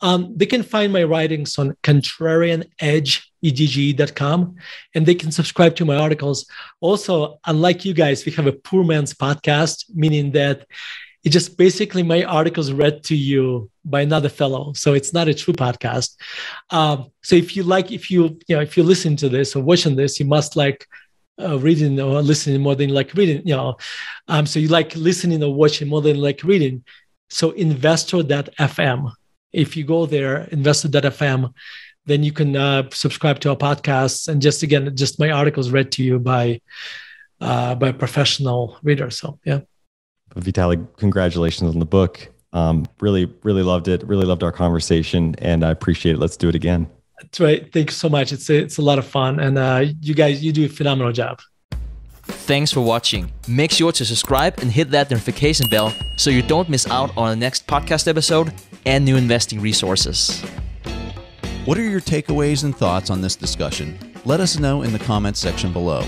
um, they can find my writings on contrarianedge.com and they can subscribe to my articles. Also unlike you guys we have a poor man's podcast meaning that it's just basically my articles read to you by another fellow. So it's not a true podcast. Um, so if you like if you you know if you listen to this or watching this you must like uh, reading or listening more than like reading you know. Um, so you like listening or watching more than like reading. So investor.fm if you go there investor.fm then you can uh, subscribe to our podcasts. And just again just my articles read to you by uh, by professional reader so yeah Vitaliy, congratulations on the book. Um, really, really loved it. Really loved our conversation, and I appreciate it. Let's do it again. That's right. Thank you so much. It's a, it's a lot of fun, and uh, you guys, you do a phenomenal job. Thanks for watching. Make sure to subscribe and hit that notification bell so you don't miss out on the next podcast episode and new investing resources. What are your takeaways and thoughts on this discussion? Let us know in the comments section below.